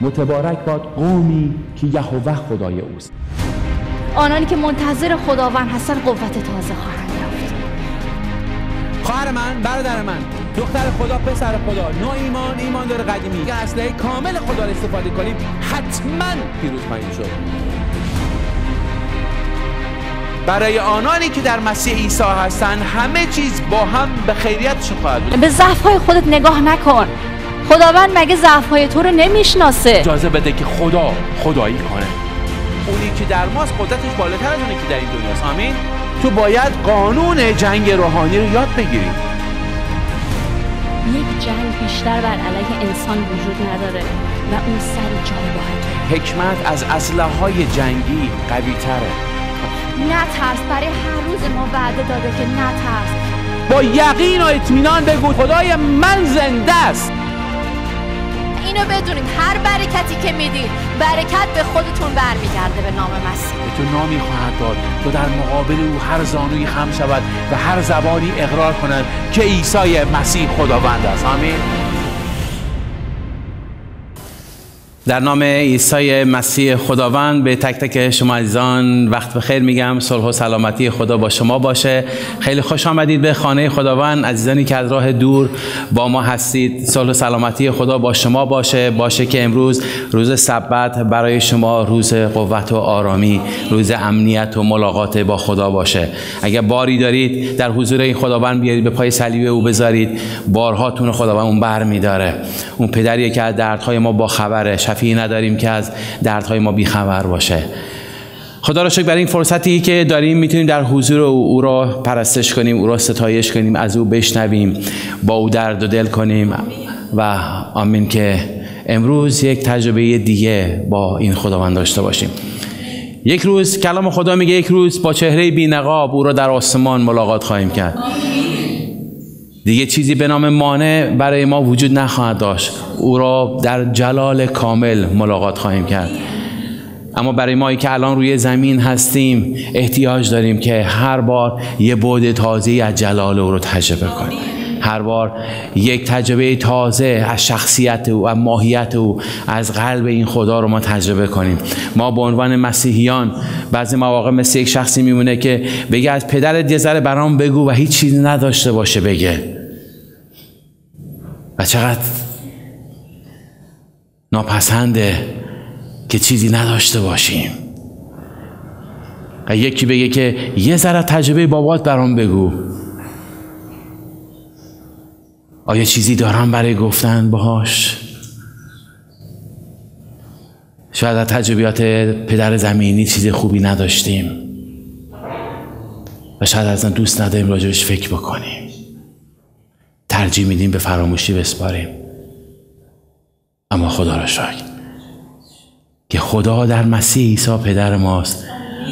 متبارک باد قومی که یهوه خدای اوست. آنانی که منتظر خداوند هستن قوت تازه خواهند یافت. خواهر من برادر من دختر خدا پسر خدا نو ایمان ایمان داره قدیمی اگه اسلحه کامل خدا رو استفاده کنیم حتما پیروز خواهیم شد. برای آنانی که در مسیح عیسی هستند همه چیز با هم به خیریتشون خواهد بود. به ضعف‌های خودت نگاه نکن. خداوند مگه ضعف‌های تو رو نمی‌شناسه؟ اجازه بده که خدا خدایی کنه. اونی که در ماست قدرتش بالاتر از اونی که در این دنیاست آمین. تو باید قانون جنگ روحانی رو یاد بگیری. یک جنگ بیشتر بر علیه انسان وجود نداره و اون سر جای باید حکمت از اسلحه های جنگی قوی تره نترس برای هر روز ما وعده داده که نترس. با یقین و اطمینان بگو خدای من زنده است. اینو بدونید هر برکتی که می‌دید برکت به خودتون برمیگرده به نام مسیح. به تو نامی خواهد داد تو در مقابل او هر زانوی خم شود و هر زبانی اقرار کنند که عیسی مسیح خداوند است. آمین. در نام عیسی مسیح خداوند به تک تک شما عزیزان وقت بخیر میگم. صلح و سلامتی خدا با شما باشه. خیلی خوش آمدید به خانه خداوند. عزیزانی که از راه دور با ما هستید صلح و سلامتی خدا با شما باشه. باشه که امروز روز سبت برای شما روز قوت و آرامی روز امنیت و ملاقات با خدا باشه. اگر باری دارید در حضور این خداوند بیارید به پای صلیب او بذارید. بارهاتون خداوند اون بر میداره. اون پدریه که از دردهای ما با خبره. شفیعی نداریم که از دردهای ما بیخبر باشه. خدا را شکر برای این فرصتی که داریم می‌تونیم در حضور او, او را پرستش کنیم او را ستایش کنیم از او بشنویم با او درد و دل کنیم و آمین که امروز یک تجربه دیگه با این خداوند داشته باشیم. یک روز کلام خدا میگه یک روز با چهره بینقاب او را در آسمان ملاقات خواهیم کرد. دیگه چیزی به نام مانع برای ما وجود نخواهد داشت. او را در جلال کامل ملاقات خواهیم کرد. اما برای ما که الان روی زمین هستیم احتیاج داریم که هر بار یه بعد تازه از جلال او رو تجربه کنیم. هر بار یک تجربه تازه از شخصیت او از ماهیت او از قلب این خدا رو ما تجربه کنیم. ما به عنوان مسیحیان بعضی مواقع مثل یک شخصی میمونه که بگه از پدرت یه ذره برام بگو و هیچ چیزی نداشته باشه بگه. و چقدر ناپسنده که چیزی نداشته باشیم. و یکی بگه که یه ذره تجربه بابات برام بگو. آیا چیزی دارم برای گفتن باهاش؟ شاید از تجربیات پدر زمینی چیز خوبی نداشتیم. و شاید از دوست نداریم راجبش فکر بکنیم. ترجیح میدیم به فراموشی بسپاریم. اما خدا را شکر که خدا در مسیح عیسی پدر ماست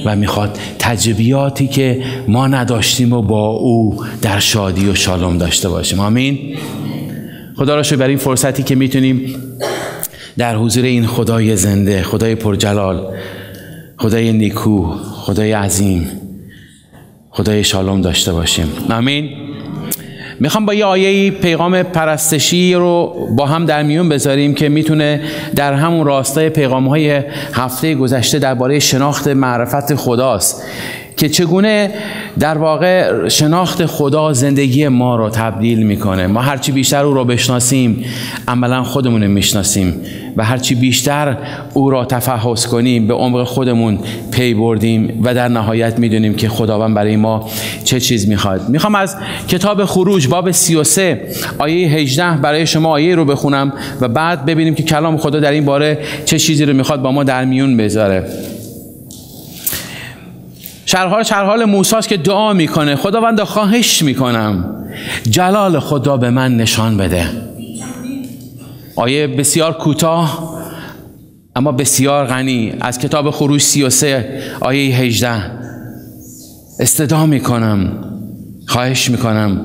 و می‌خواد تجربیاتی که ما نداشتیم و با او در شادی و شالوم داشته باشیم. آمین. خدا را شکر بر این فرصتی که می‌تونیم در حضور این خدای زنده خدای پرجلال خدای نیکو خدای عظیم خدای شالوم داشته باشیم. آمین. می‌خوام با یه آیه پیغام پرستشی رو با هم در میون بذاریم که می‌تونه در همون راستای پیغام های هفته گذشته درباره شناخت معرفت خداست. که چگونه در واقع شناخت خدا زندگی ما رو تبدیل می‌کنه. ما هرچی بیشتر او را بشناسیم عملا خودمون می‌شناسیم و هرچی بیشتر او را تفحص کنیم به عمق خودمون پی بردیم و در نهایت می‌دونیم که خداوند برای ما چه چیز می‌خواد. می‌خوام از کتاب خروج باب 33 آیه 18 برای شما آیه رو بخونم و بعد ببینیم که کلام خدا در این باره چه چیزی رو می‌خواد با ما در میون بذاره. شرحال شرحال موساست که دعا می‌کنه. خداوند خواهش می‌کنم. جلال خدا به من نشان بده. آیه بسیار کوتاه اما بسیار غنی. از کتاب خروج 33 آیه 18 استدا می‌کنم. خواهش می‌کنم.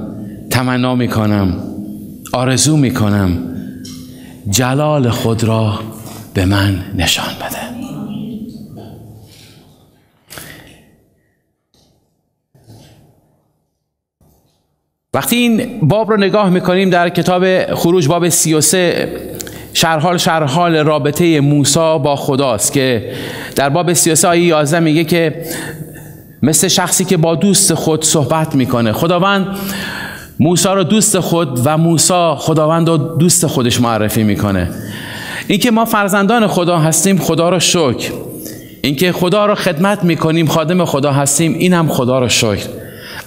تمنا می‌کنم. آرزو می‌کنم. جلال خود را به من نشان بده. وقتی این باب رو نگاه می‌کنیم در کتاب خروج باب 33 شرحال شرحال رابطه موسی با خداست که در باب 33 آیه 11 میگه که مثل شخصی که با دوست خود صحبت می‌کنه. خداوند موسی رو دوست خود و موسی خداوند رو دوست خودش معرفی می‌کنه. اینکه ما فرزندان خدا هستیم خدا رو شکر. اینکه خدا رو خدمت می‌کنیم خادم خدا هستیم این هم خدا رو شکر.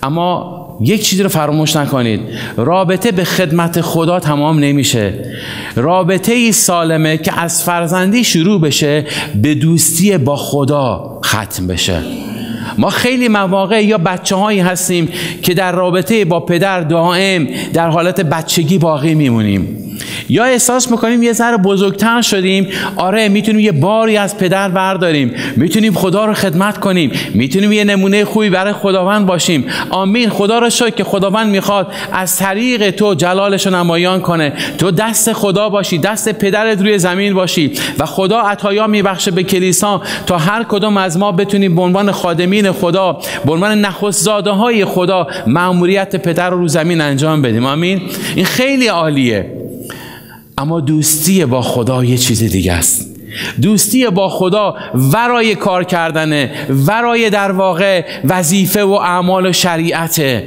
اما یک چیزی رو فراموش نکنید. رابطه به خدمت خدا تمام نمیشه. رابطه ای سالمه که از فرزندی شروع بشه به دوستی با خدا ختم بشه. ما خیلی مواقع یا بچه هایی هستیم که در رابطه با پدر دائم در حالت بچگی باقی میمونیم. یا احساس می‌کنیم یه ذره بزرگتر شدیم؟ آره می‌تونیم یه باری از پدر برداریم. می‌تونیم خدا رو خدمت کنیم. می‌تونیم یه نمونه خوبی برای خداوند باشیم. آمین. خدا رو شکر که خداوند می‌خواد از طریق تو جلالش رو نمایان کنه. تو دست خدا باشی دست پدرت روی زمین باشی و خدا عطایا میبخشه به کلیسا تا هر کدوم از ما بتونیم به عنوان خادمین خدا به عنوان نخست های خدا مأموریت پدر رو رو زمین انجام بدیم. آمین. این خیلی عالیه. اما دوستی با خدا یه چیز دیگه است. دوستی با خدا ورای کار کردنه ورای در واقع وظیفه و اعمال و شریعته.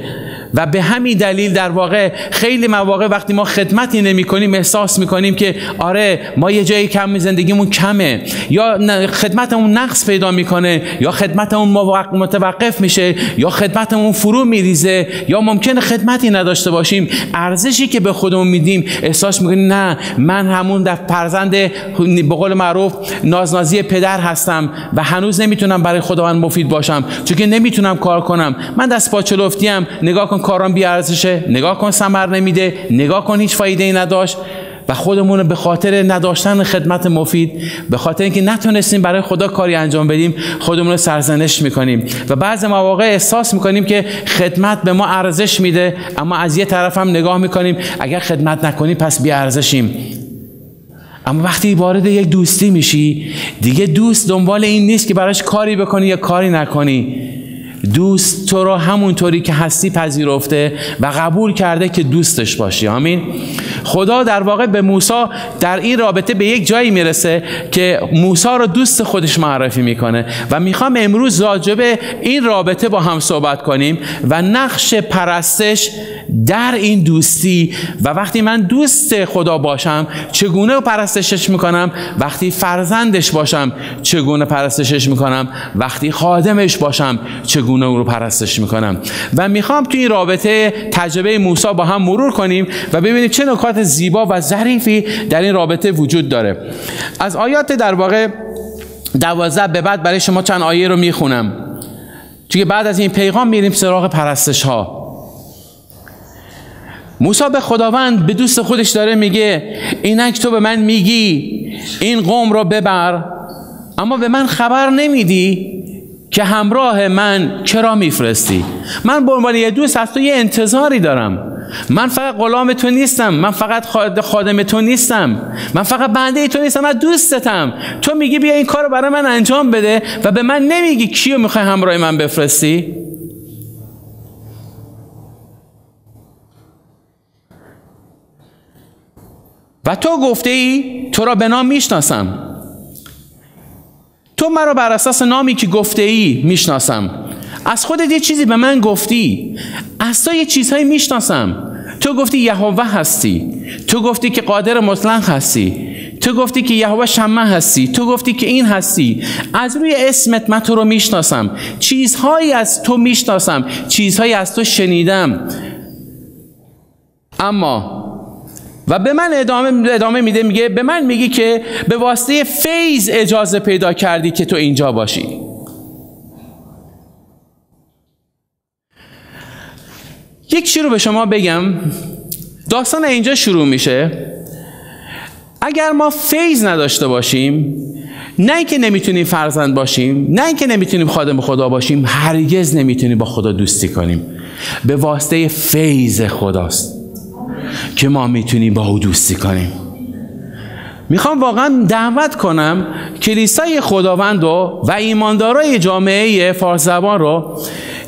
و به همین دلیل در واقع خیلی مواقع وقتی ما خدمتی نمی کنیم احساس می کنیم که آره ما یه جایی کم زندگیمون کمه. یا خدمتمون نقص پیدا می‌کنه یا خدمتمون متوقف میشه یا خدمتمون فرو میریزه یا ممکنه خدمتی نداشته باشیم. ارزشی که به خودمون میدیم احساس می‌کنیم نه من همون در فرزند به قول نازنازی پدر هستم و هنوز نمی‌تونم برای خداوند مفید باشم چون که نمی‌تونم کار کنم. من دست پاچلفتی نگاه کن کارم بی ارزشه. نگاه کن سمر نمیده. نگاه کن هیچ فایده ای نداشت. و خودمون به خاطر نداشتن خدمت مفید به خاطر اینکه نتونستیم برای خدا کاری انجام بدیم خودمون رو سرزنش می‌کنیم. و بعض مواقع احساس می‌کنیم که خدمت به ما ارزش میده اما از یه طرف هم نگاه می‌کنیم. اگر خدمت نکنیم پس بی ارزشیم. اما وقتی وارد یک دوستی میشی دیگه دوست دنبال این نیست که براش کاری بکنی یا کاری نکنی. دوست تو رو همونطوری که هستی پذیرفته و قبول کرده که دوستش باشی. آمین. خدا در واقع به موسی در این رابطه به یک جایی می‌رسه که موسی رو دوست خودش معرفی می‌کنه و می‌خوام امروز راجب این رابطه با هم صحبت کنیم و نقش پرستش در این دوستی و وقتی من دوست خدا باشم چگونه پرستشش می‌کنم؟ وقتی فرزندش باشم چگونه پرستشش می‌کنم؟ وقتی خادمش باشم چگونه او رو پرستش می‌کنم. و می‌خوام توی این رابطه تجربه موسی با هم مرور کنیم و ببینیم چه نکات زیبا و ظریفی در این رابطه وجود داره. از آیات در واقع دوازده به بعد برای شما چند آیه رو می‌خونم. چون بعد از این پیغام میریم سراغ پرستش ها موسی به خداوند به دوست خودش داره میگه اینک تو به من میگی این قوم رو ببر اما به من خبر نمیدی. که همراه من چرا میفرستی؟ من به عنوان یه دوست از تو یه انتظاری دارم. من فقط غلام تو نیستم. من فقط خادم تو نیستم. من فقط بنده تو نیستم. من دوستتم. تو میگی بیا این کار رو برای من انجام بده و به من نمیگی کیو می‌خوای همراه من بفرستی؟ و تو گفته ای تو را به نام می‌شناسم. تو مرا بر اساس نامی که گفته ای می‌شناسم. از خودت یه چیزی به من گفتی. از تو یه چیزهایی می‌شناسم. تو گفتی یهوه هستی. تو گفتی که قادر مطلق هستی. تو گفتی که یهوه شمه هستی. تو گفتی که این هستی. از روی اسمت من تو رو می‌شناسم. چیزهایی از تو می‌شناسم. چیزهایی از تو شنیدم. اما و به من ادامه, ادامه میده میگه به من میگی که به واسطه فیض اجازه پیدا کردی که تو اینجا باشی. یک چی رو به شما بگم؟ داستان اینجا شروع میشه. اگر ما فیض نداشته باشیم نه اینکه نمی‌تونیم فرزند باشیم نه اینکه نمی‌تونیم خادم خدا باشیم هرگز نمی‌تونیم با خدا دوستی کنیم. به واسطه فیض خداست. که ما می‌تونیم با او دوستی کنیم. می‌خوام واقعا دعوت کنم کلیسای خداوند رو و ایماندارای جامعه فارس زبان رو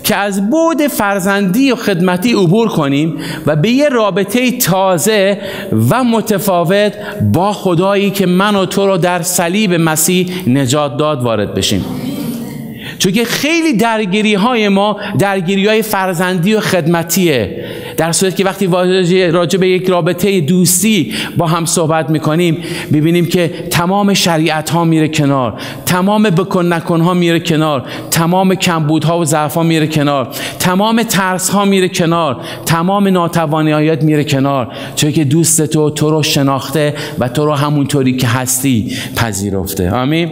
که از بود فرزندی و خدمتی عبور کنیم و به یه رابطه تازه و متفاوت با خدایی که من و تو رو در صلیب مسیح نجات داد وارد بشیم. چون که خیلی درگیری های ما درگیری های فرزندی و خدمتیه. در صورت که وقتی راجع به یک رابطه دوستی با هم صحبت می‌کنیم ببینیم که تمام شریعت ها میره کنار تمام بکن نکن ها میره کنار تمام کمبود ها و ضعف ها میره کنار تمام ترس ها میره کنار تمام ناتوانیات میره کنار. چون که دوست تو تو رو شناخته و تو رو همونطوری که هستی پذیرفته. آمین؟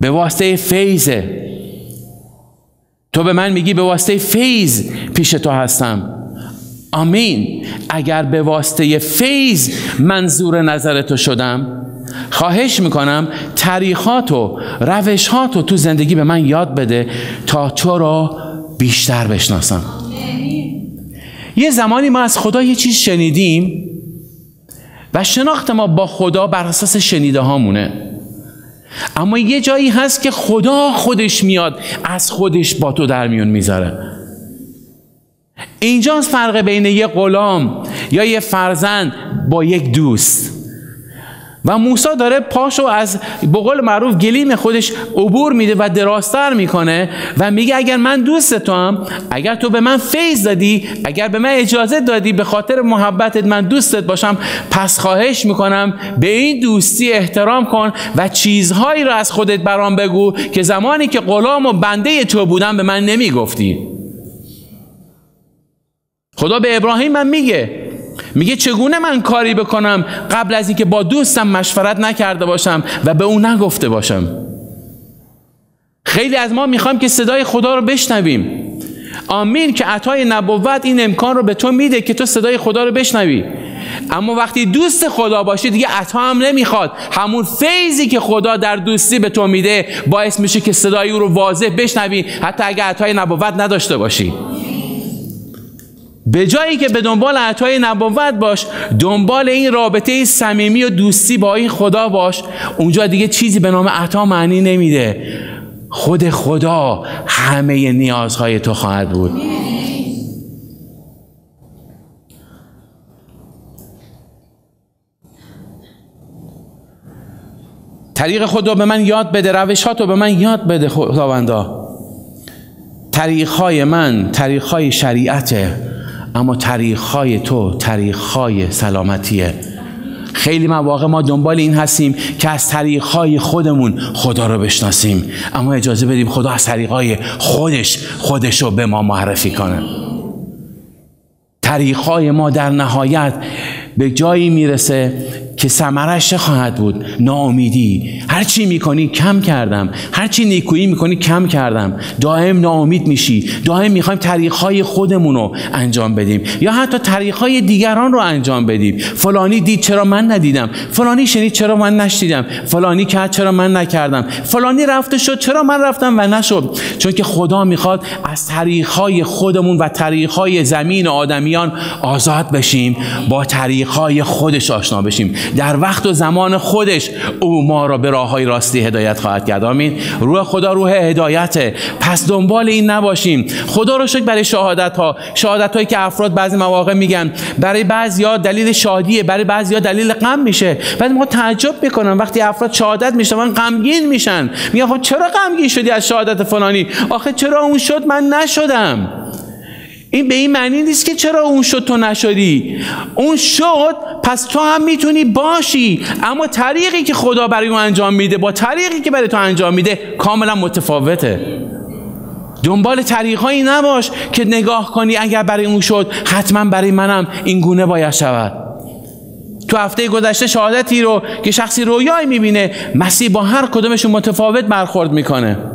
به واسطه فیضه تو به من میگی به واسطه فیض پیش تو هستم. آمین. اگر به واسطه فیض منظور نظر تو شدم خواهش می‌کنم طریقات و روشهات تو زندگی به من یاد بده تا تو را بیشتر بشناسم. یه زمانی ما از خدا یه چیز شنیدیم و شناخت ما با خدا بر اساس شنیده هامونه اما یه جایی هست که خدا خودش میاد از خودش با تو در میون می‌ذاره. اینجاست فرق بین یه غلام یا یه فرزند با یک دوست. و موسی داره پاشو از بقول معروف گلیم خودش عبور میده و دراستر می‌کنه و میگه اگر من دوست تو هم اگر تو به من فیض دادی اگر به من اجازه دادی به خاطر محبتت من دوستت باشم پس خواهش می‌کنم به این دوستی احترام کن و چیزهایی رو از خودت برام بگو که زمانی که غلام و بنده تو بودم به من نمی‌گفتی. خدا به ابراهیم من میگه. میگه چگونه من کاری بکنم قبل از اینکه با دوستم مشورت نکرده باشم و به اون نگفته باشم؟ خیلی از ما می‌خوایم که صدای خدا رو بشنویم. آمین که عطای نبوت این امکان رو به تو میده که تو صدای خدا رو بشنوی. اما وقتی دوست خدا باشی دیگه عطا هم نمی‌خواد. همون فیضی که خدا در دوستی به تو میده باعث میشه که صدای او رو واضح بشنوی حتی اگه عطای نبوت نداشته باشی. به جایی که به دنبال عطای نبوت باش دنبال این رابطه صمیمی و دوستی با این خدا باش. اونجا دیگه چیزی به نام عطا معنی نمیده. خود خدا همه نیازهای تو خواهد بود. طریق خدا به من یاد بده روش ها تو به من یاد بده خداوندا. طریق های من طریق های شریعته. اما های تو های سلامتیه. خیلی مواقع ما دنبال این هستیم که از های خودمون خدا رو بشناسیم. اما اجازه بدیم خدا از های خودش خودش رو به ما معرفی کنه. های ما در نهایت به جایی می‌رسه که سمرش خواهد بود؟ ناامیدی. هر چی می‌کنی کم کردم. هر چی نیکویی می‌کنی کم کردم. دائم ناامید میشی. دائم می‌خوایم طریقهای خودمون رو انجام بدیم. یا حتی طریقهای دیگران رو انجام بدیم. فلانی دید چرا من ندیدم. فلانی شنید چرا من نشدیدم فلانی کرد چرا من نکردم. فلانی رفته شد چرا من رفتم و نشد. چون که خدا می‌خواد از طریقهای خودمون و طریقهای زمین آدمیان آزاد بشیم. با طریقهای خودش آشنا بشیم. در وقت و زمان خودش او ما را به راه های راستی هدایت خواهد کرد. آمین. روح خدا روح هدایته پس دنبال این نباشیم. خدا رو شکر برای شهادت ها شهادت هایی که افراد بعضی مواقع میگن برای ها دلیل شادیه برای ها دلیل غم میشه. بعد ما تعجب می‌کنم. وقتی افراد شهادت میشن غمگین میشن. میگن خب چرا غمگین شدی از شهادت فلانی؟ آخه چرا اون شد؟ من نشدم. این به این معنی نیست که چرا اون شد تو نشدی. اون شد پس تو هم می‌تونی باشی. اما طریقی که خدا برای اون انجام میده با طریقی که برای تو انجام میده کاملا متفاوته. دنبال طریقهایی نباش که نگاه کنی اگر برای اون شد حتما برای منم این گونه باید شود. تو هفته گذشته شهادتی رو که شخصی رویایی می‌بینه مسیح با هر کدومشون متفاوت برخورد می‌کنه.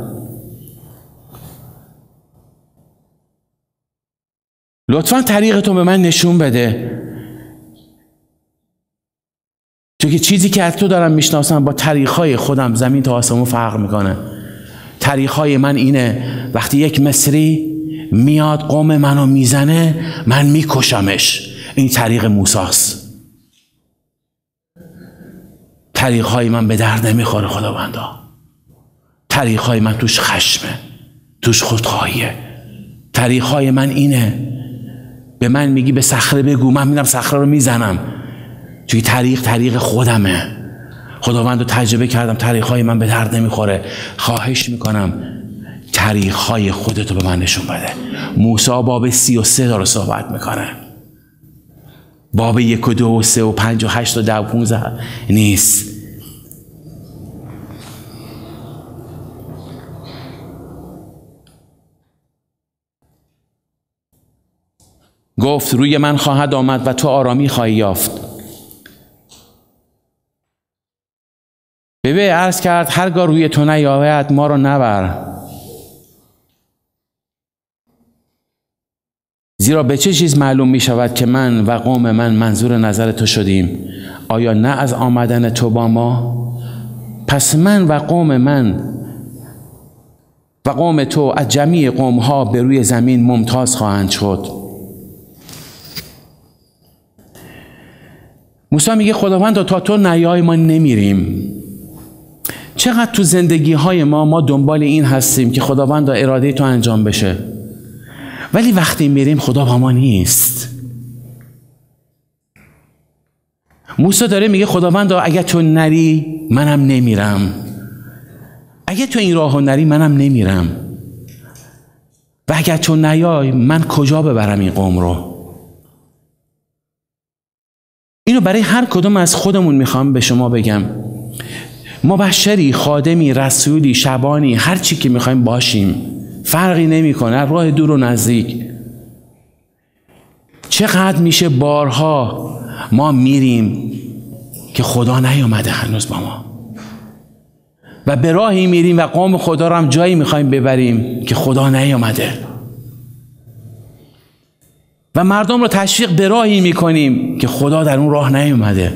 لطفا طریقتون به من نشون بده. چون که چیزی که از تو دارم می‌شناسم با طریقهای خودم زمین تا آسمون فرق می‌کنه. طریقهای من اینه وقتی یک مصری میاد قوم منو می‌زنه من میکشمش. این طریق موساست. طریقهای من به درد نمی‌خوره خداوندا. طریقهای من توش خشمه توش خودخواهیه. طریق های من اینه به من میگی به صخره بگو من میرم صخره رو می‌زنم. توی طریق طریق خودمه. خداوند رو تجربه کردم طریق های من به درد نمی‌خوره. خواهش می‌کنم طریق های خودتو به من نشون بده. موسی باب سی و سه داره صحبت می‌کنه. باب یک و دو و سه و پنج و هشت و ده و پونزه نیست. گفت روی من خواهد آمد و تو آرامی خواهی یافت. ببه عرض کرد هرگاه روی تو نیاید ما را نبر. زیرا به چه چیز معلوم می شود که من و قوم من منظور نظر تو شدیم؟ آیا نه از آمدن تو با ما؟ پس من و قوم من و قوم تو از جمیع قوم ها به روی زمین ممتاز خواهند شد. موسی میگه خداوند تا تو نیای ما نمیریم. چقدر تو زندگی های ما ما دنبال این هستیم که خداوند اراده تو انجام بشه؟ ولی وقتی میریم خدا با ما نیست. موسی داره میگه خداوند اگه تو نری منم نمیرم. اگه تو این راهو نری منم نمیرم. و اگر تو نیای من کجا ببرم این قوم رو؟ اینو برای هر کدوم از خودمون می‌خوام به شما بگم. ما بشری خادمی رسولی شبانی هر چی که می‌خوایم باشیم. فرقی نمی‌کنه راه دور و نزدیک. چقدر میشه بارها ما میریم که خدا نیامده هنوز با ما. و به راهی میریم و قوم خدا رو هم جایی می‌خوایم ببریم که خدا نیامده. و مردم رو تشویق به راهی می‌کنیم که خدا در اون راه نیومده.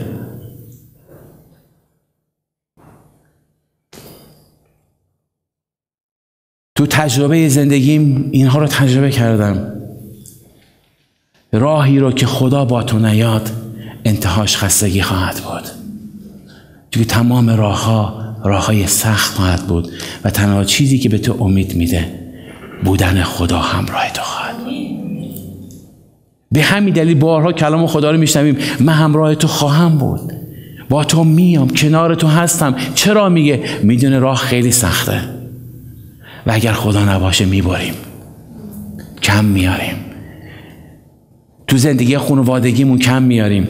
تو تجربه زندگیم اینها رو تجربه کردم. راهی رو که خدا با تو نیاد انتهاش خستگی خواهد بود. توی تمام راه ها راه های سخت خواهد بود و تنها چیزی که به تو امید میده بودن خدا همراه تو خواهد به همین دلیل بارها کلام خدا رو میشنویم. من همراه تو خواهم بود. با تو میام کنار تو هستم. چرا میگه؟ می‌دونه راه خیلی سخته. و اگر خدا نباشه می‌بریم. کم میاریم تو زندگی خانوادگیمون کم میاریم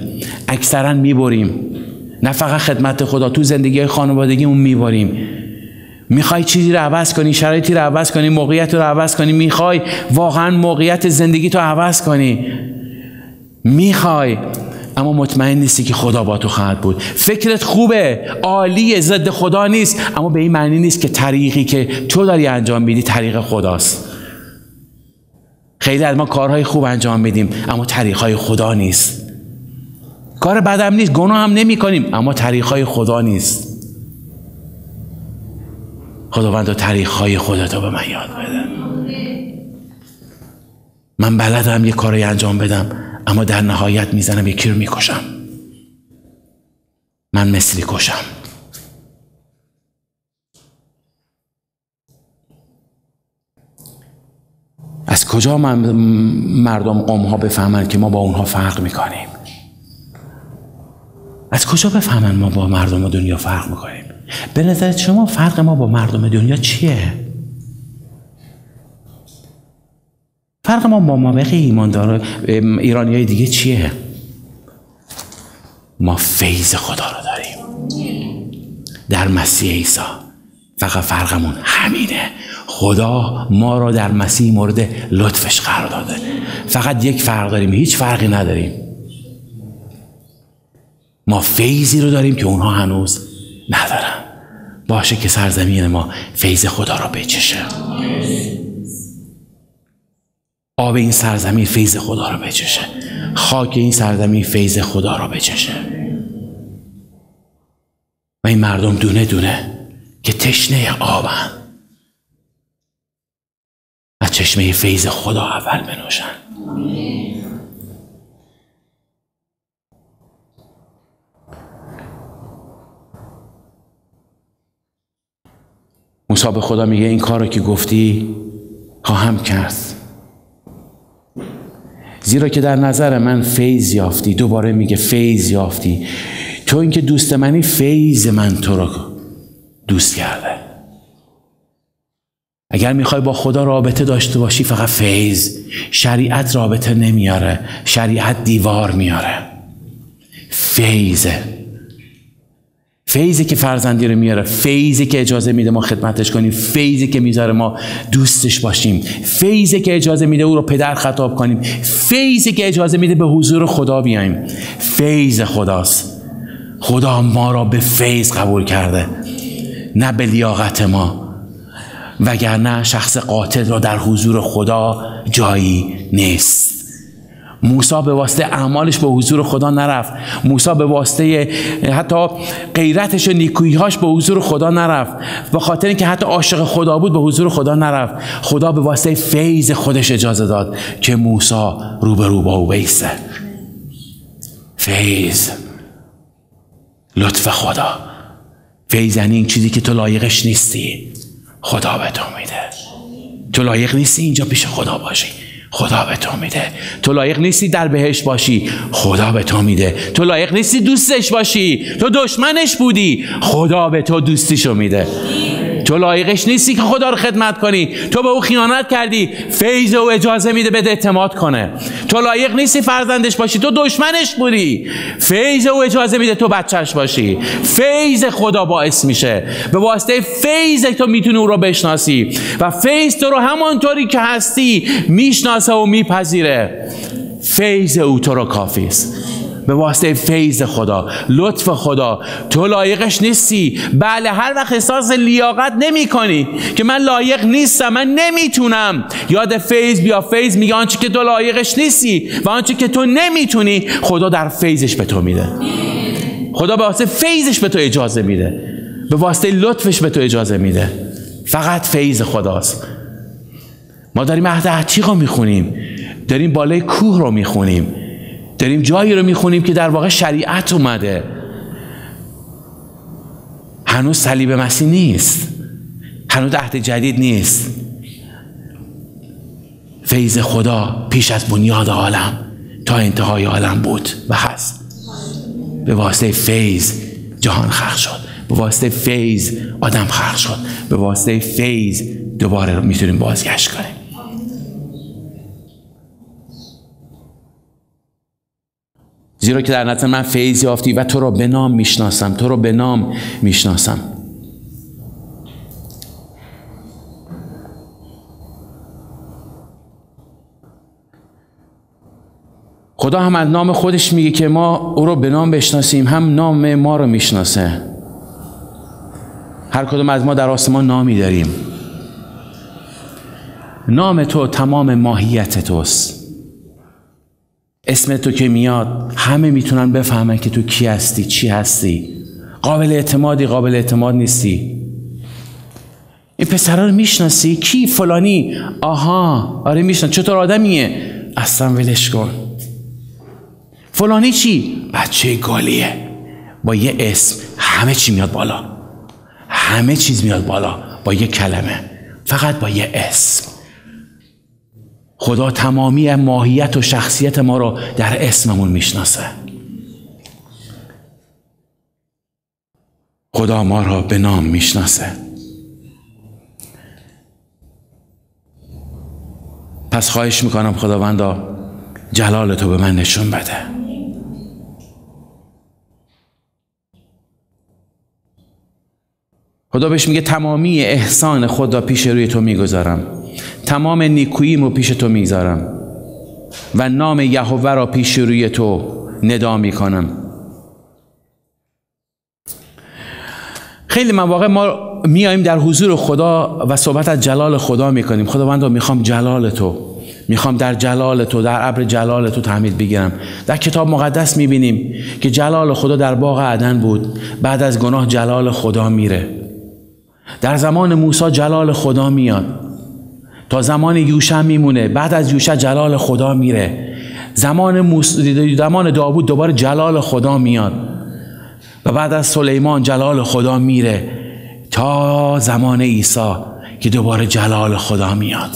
اکثرا می‌بریم. نه فقط خدمت خدا تو زندگی خانوادگیمون می‌بریم. می‌خوای چیزی رو عوض کنی شرایطی رو عوض کنی موقعیت رو عوض کنی می‌خوای واقعا موقعیت زندگی تو عوض کنی. می‌خوای اما مطمئن نیستی که خدا با تو خواهد بود. فکرت خوبه عالی ضد خدا نیست اما به این معنی نیست که طریقی که تو داری انجام میدی طریق خداست. خیلی از ما کارهای خوب انجام میدیم اما طریقهای خدا نیست. کار بدم نیست گناه هم نمی کنیم اما طریقهای خدا نیست. خداوند و طریقهای خودتو به من یاد بده. من بلدم یه کاری انجام بدم اما در نهایت می‌زنم یکی رو می‌کشم. من مثلی کشم. از کجا من مردم قوم ها بفهمند که ما با اونها فرق می‌کنیم؟ از کجا بفهمن ما با مردم دنیا فرق می‌کنیم؟ به نظرت شما فرق ما با مردم دنیا چیه؟ فرق ما با مابقی ایماندار ایرانی های دیگه چیه؟ ما فیض خدا رو داریم. در مسیح عیسی. فقط فرقمون همینه. خدا ما را در مسیح مورد لطفش قرار داده. فقط یک فرق داریم هیچ فرقی نداریم. ما فیضی رو داریم که اونها هنوز ندارن باشه که سرزمین ما فیض خدا را بچشه. آب این سرزمین فیض خدا را بچشه. خاک این سرزمین فیض خدا را بچشه. و این مردم دونه دونه که تشنه آبن. از چشمه فیض خدا اول بنوشن. موسی به خدا میگه این کار رو که گفتی خواهم کرد. زیرا که در نظر من فیض یافتی. دوباره میگه فیض یافتی. تو اینکه دوست منی فیض من تو رو دوست کرده. اگر می‌خوای با خدا رابطه داشته باشی فقط فیض. شریعت رابطه نمیاره. شریعت دیوار میاره. فیضه. فیضی که فرزندی رو میاره فیضی که اجازه میده ما خدمتش کنیم فیضی که می‌ذاره ما دوستش باشیم فیضی که اجازه میده او رو پدر خطاب کنیم فیضی که اجازه میده به حضور خدا بیایم. فیض خداست. خدا ما را به فیض قبول کرده نه به لیاقت ما. وگرنه شخص قاتل را در حضور خدا جایی نیست. موسی به واسطه اعمالش به حضور خدا نرفت. موسی به واسطه حتی غیرتش و نیکوییهاش به حضور خدا نرفت. به خاطر اینکه حتی عاشق خدا بود به حضور خدا نرفت. خدا به واسطه فیض خودش اجازه داد که موسی روبرو با او بیسته. فیض. لطف خدا. فیض یعنی این چیزی که تو لایقش نیستی. خدا به تو میده. تو لایق نیستی اینجا پیش خدا باشی. خدا به تو میده. تو لایق نیستی در بهش باشی. خدا به تو میده. تو لایق نیستی دوستش باشی. تو دشمنش بودی. خدا به تو دوستیشو میده. تو لایقش نیستی که خدا رو خدمت کنی. تو به او خیانت کردی. فیض او اجازه میده بده اعتماد کنه. تو لایق نیستی فرزندش باشی. تو دشمنش بودی. فیض او اجازه میده تو بچهش باشی. فیض خدا باعث میشه. به واسطه فیض تو می‌تونی او رو بشناسی. و فیض تو رو همانطوری که هستی می‌شناسه و میپذیره. فیض او تو رو کافی است. به واسطه فیض خدا لطف خدا. تو لایقش نیستی. بله هر وقت احساس لیاقت نمی کنی که من لایق نیستم من نمی‌تونم. یاد فیض بیا. فیض میگه آنچه که تو لایقش نیستی و آنچه که تو نمی‌تونی خدا در فیضش به تو میده. خدا به واسطه فیضش به تو اجازه میده. به واسطه لطفش به تو اجازه میده. فقط فیض خداست. ما داریم عهد عتیق رو می‌خونیم. داریم بالای کوه رو می‌خونیم. داریم جایی رو می‌خونیم که در واقع شریعت اومده. هنوز صلیب مسیح نیست. هنوز عهد جدید نیست. فیض خدا پیش از بنیاد عالم تا انتهای عالم بود و هست. به واسطه فیض جهان خلق شد. به واسطه فیض آدم خلق شد. به واسطه فیض دوباره می‌تونیم بازگشت کنیم. زیرا که در نظر من فیض یافتی و تو را به نام می‌شناسم تو را به نام می‌شناسم. خدا هم از نام خودش میگه که ما او رو به نام بشناسیم هم نام ما رو می‌شناسه. هر کدوم از ما در آسمان نامی داریم. نام تو تمام ماهیت توست. اسم تو که میاد همه می‌تونن بفهمن که تو کی هستی چی هستی. قابل اعتمادی قابل اعتماد نیستی. این پسرا رو می‌شناسی؟ کی؟ فلانی؟ آها آره میشناس چطور آدمیه؟ اصلا ولش کن. فلانی چی؟ بچه گالیه. با یه اسم همه چی میاد بالا. همه چیز میاد بالا. با یه کلمه. فقط با یه اسم. خدا تمامی ماهیت و شخصیت ما رو در اسممون می‌شناسه. خدا ما را به نام می‌شناسه. پس خواهش می‌کنم خداوندا جلال تو به من نشون بده. خدا بهش میگه تمامی احسان خدا پیش روی تو می‌گذارم. تمام نیکوییم رو پیش تو می‌ذارم و نام یهوه را پیش روی تو ندا می‌کنم. خیلی مواقع ما میاییم در حضور خدا و صحبت از جلال خدا می‌کنیم. خداوندا می‌خوام جلال تو می‌خوام در جلال تو در ابر جلال تو تحمیل بگیرم. در کتاب مقدس می‌بینیم که جلال خدا در باغ عدن بود. بعد از گناه جلال خدا میره. در زمان موسی جلال خدا میاد. تا زمان یوشع میمونه. بعد از یوشع جلال خدا میره. زمان, موس... زمان داوود دوباره جلال خدا میاد. و بعد از سلیمان جلال خدا میره. تا زمان عیسی که دوباره جلال خدا میاد.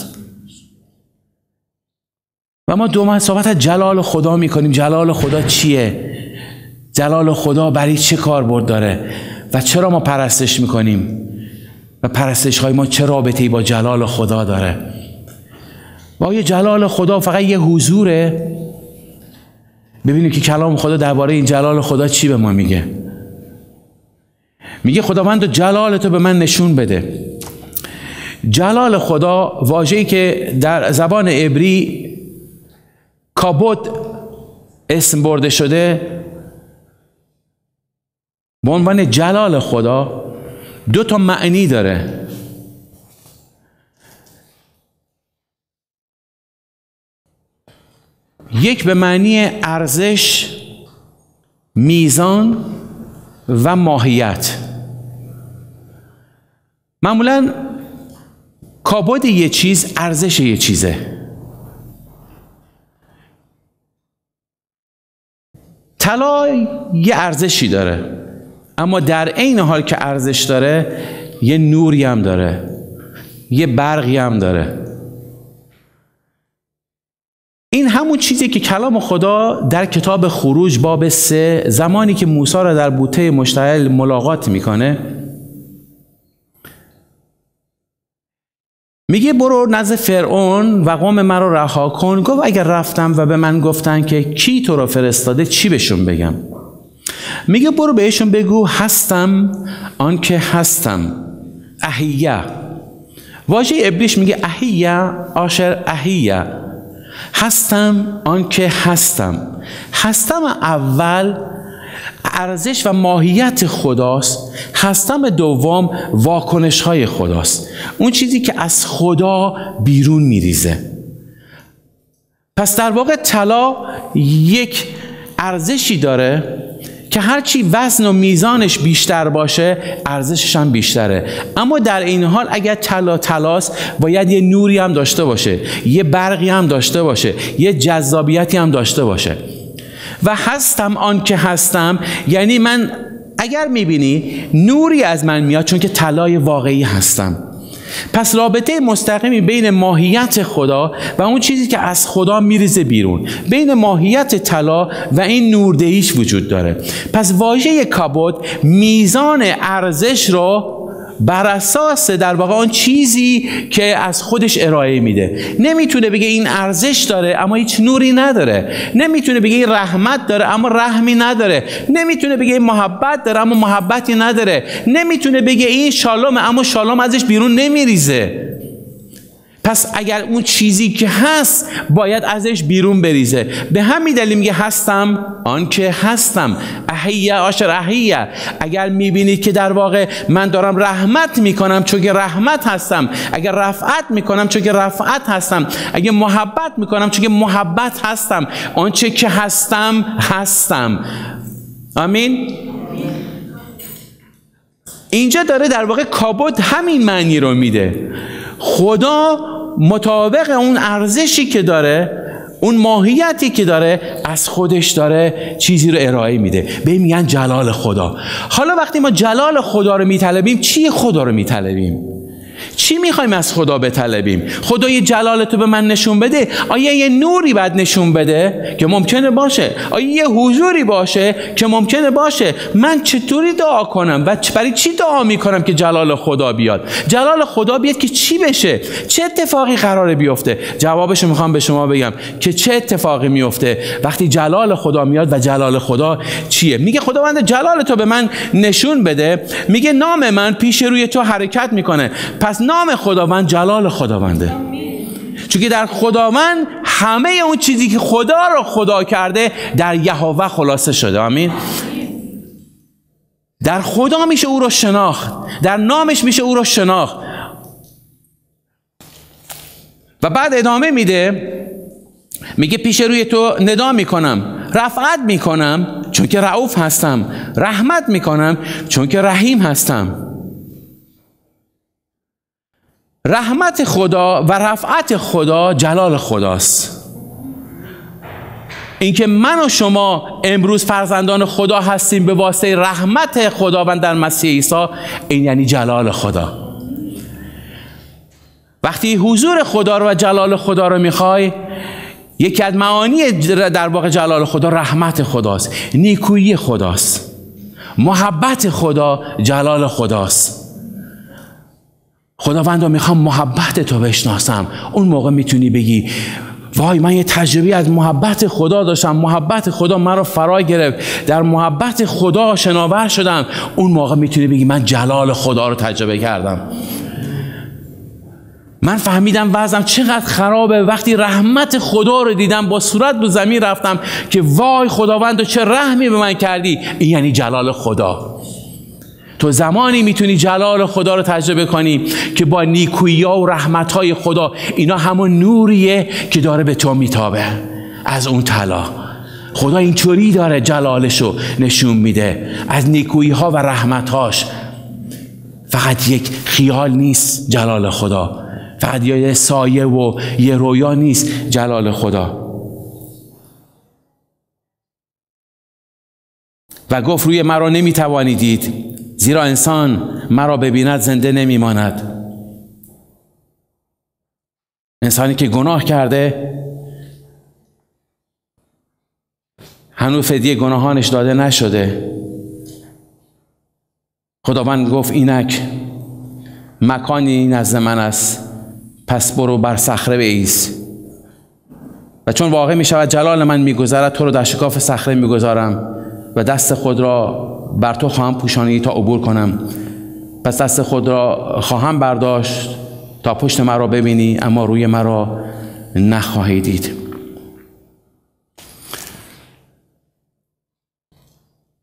و ما دو صحبت از جلال خدا می‌کنیم. جلال خدا چیه؟ جلال خدا برای چه کاربرد داره؟ و چرا ما پرستش می‌کنیم؟ و پرستش های ما چه رابطه با جلال خدا داره؟ و آیا جلال خدا فقط یه حضوره؟ ببینیم که کلام خدا درباره این جلال خدا چی به ما میگه؟ میگه خداوند جلال تو به من نشون بده. جلال خدا واژه‌ای که در زبان عبری کابود اسم برده شده به عنوان جلال خدا دو تا معنی داره. یک به معنی ارزش میزان و ماهیت. معمولا کابود یه چیز ارزش یه چیزه. طلا یه ارزشی داره. اما در عین حال که ارزش داره یه نوری هم داره یه برقی هم داره. این همون چیزی که کلام خدا در کتاب خروج باب سه زمانی که موسی را در بوته مشتعل ملاقات می‌کنه میگه برو نزد فرعون و قوم مرا رها کن. گفت اگر رفتم و به من گفتن که کی تو را فرستاده چی بهشون بگم؟ میگه برو بهشون بگو هستم آنکه هستم. احیه. واژه ابلیش میگه احیه آشر احیه. هستم آنکه هستم. هستم اول ارزش و ماهیت خداست. هستم دوم واکنش های خداست. اون چیزی که از خدا بیرون میریزه. پس در واقع طلا یک ارزشی داره. که هرچی وزن و میزانش بیشتر باشه ارزشش هم بیشتره. اما در این حال اگر طلا طلاست باید یه نوری هم داشته باشه یه برقی هم داشته باشه یه جذابیتی هم داشته باشه. و هستم آن که هستم یعنی من اگر می‌بینی نوری از من میاد چون که طلای واقعی هستم. پس رابطه مستقیمی بین ماهیت خدا و اون چیزی که از خدا میریزه بیرون. بین ماهیت طلا و این نوردهیش وجود داره. پس واژه کابود میزان ارزش رو بر اساس در واقع آن چیزی که از خودش ارائه میده. نمی‌تونه بگه این ارزش داره اما هیچ نوری نداره. نمی‌تونه بگه این رحمت داره اما رحمی نداره. نمی‌تونه بگه این محبت داره اما محبتی نداره. نمی‌تونه بگه این شالومه اما شالوم ازش بیرون نمیریزه. پس اگر اون چیزی که هست باید ازش بیرون بریزه. به همین دلیل میگه هستم آنکه هستم. احیه آشر احیه. اگر می‌بینید که در واقع من دارم رحمت می‌کنم چون که رحمت هستم. اگر رفعت می‌کنم چون که رفعت هستم. اگر محبت می‌کنم چون که محبت هستم. آنچه که هستم هستم. آمین؟ اینجا داره در واقع کابوت همین معنی رو میده. خدا مطابق اون ارزشی که داره اون ماهیتی که داره از خودش داره چیزی رو ارائه میده. به میگن جلال خدا. حالا وقتی ما جلال خدا رو میطلبیم چی خدا رو میطلبیم؟ چی می‌خوایم از خدا بطلبیم؟ خدای جلال تو به من نشون بده؟ آیا یه نوری باید نشون بده که ممکنه باشه؟ آیا یه حضوری باشه که ممکنه باشه؟ من چطوری دعا کنم و برای چی دعا می‌کنم که جلال خدا بیاد؟ جلال خدا بیاد که چی بشه؟ چه اتفاقی قراره بیفته؟ جوابش می‌خوام به شما بگم که چه اتفاقی میفته وقتی جلال خدا میاد و جلال خدا چیه؟ میگه خداوند جلال تو به من نشون بده میگه نام من پیش روی تو حرکت می‌کنه. پس نام خداوند جلال خداونده. چون که در خداوند همه اون چیزی که خدا رو خدا کرده در یهوه خلاصه شده. آمین. در خدا میشه او رو شناخت. در نامش میشه او رو شناخت. و بعد ادامه میده. میگه پیش روی تو ندا می‌کنم رفعت می‌کنم چون که رعوف هستم رحمت می‌کنم چون که رحیم هستم. رحمت خدا و رفعت خدا جلال خداست. اینکه من و شما امروز فرزندان خدا هستیم به واسطه رحمت خداوند در مسیح عیسی این یعنی جلال خدا. وقتی حضور خدا رو و جلال خدا رو می‌خوای یکی از معانی در واقع جلال خدا رحمت خداست نیکویی خداست محبت خدا جلال خداست. خداوند می‌خوام محبت تو بشناسم. اون موقع می‌تونی بگی وای من یه تجربه از محبت خدا داشتم. محبت خدا مرا فرا گرفت. در محبت خدا شناور شدم. اون موقع می‌تونی بگی من جلال خدا رو تجربه کردم. من فهمیدم وضعم چقدر خرابه. وقتی رحمت خدا رو دیدم با صورت رو زمین رفتم که وای خداوند چه رحمی به من کردی؟ این یعنی جلال خدا. تو زمانی می‌تونی جلال خدا رو تجربه کنی که با نیکویی و رحمت های خدا اینا همون نوریه که داره به تو میتابه. از اون طلا. خدا اینطوری داره جلالش رو نشون میده. از نیکویی ها و رحمتهاش. فقط یک خیال نیست جلال خدا. فقط یه سایه و یه رویا نیست جلال خدا. و گفت روی مرا نمی‌توانی دید زیرا انسان مرا ببیند زنده نمیماند. انسانی که گناه کرده هنوز فدیه گناهانش داده نشده. خداوند گفت اینک مکانی نزد من است پس برو بر صخره بیس. و چون واقع می شود جلال من میگذرد تو رو در شکاف صخره می‌گذارم و دست خود را بر تو خواهم پوشانی تا عبور کنم. پس دست خود را خواهم برداشت تا پشت مرا ببینی اما روی مرا نخواهی دید.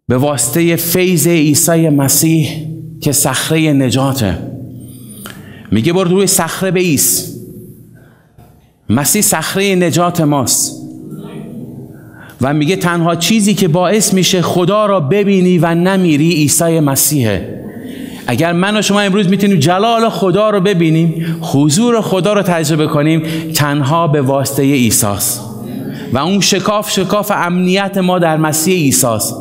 به واسطه فیض عیسی مسیح که صخره نجاته. میگه برو روی صخره بیس. مسیح صخره نجات ماست. و میگه تنها چیزی که باعث میشه خدا را ببینی و نمیری عیسی مسیحه. اگر من و شما امروز می‌تونیم جلال خدا رو ببینیم حضور خدا رو تجربه کنیم تنها به واسطه ایساس و اون شکاف شکاف امنیت ما در مسیح ایساس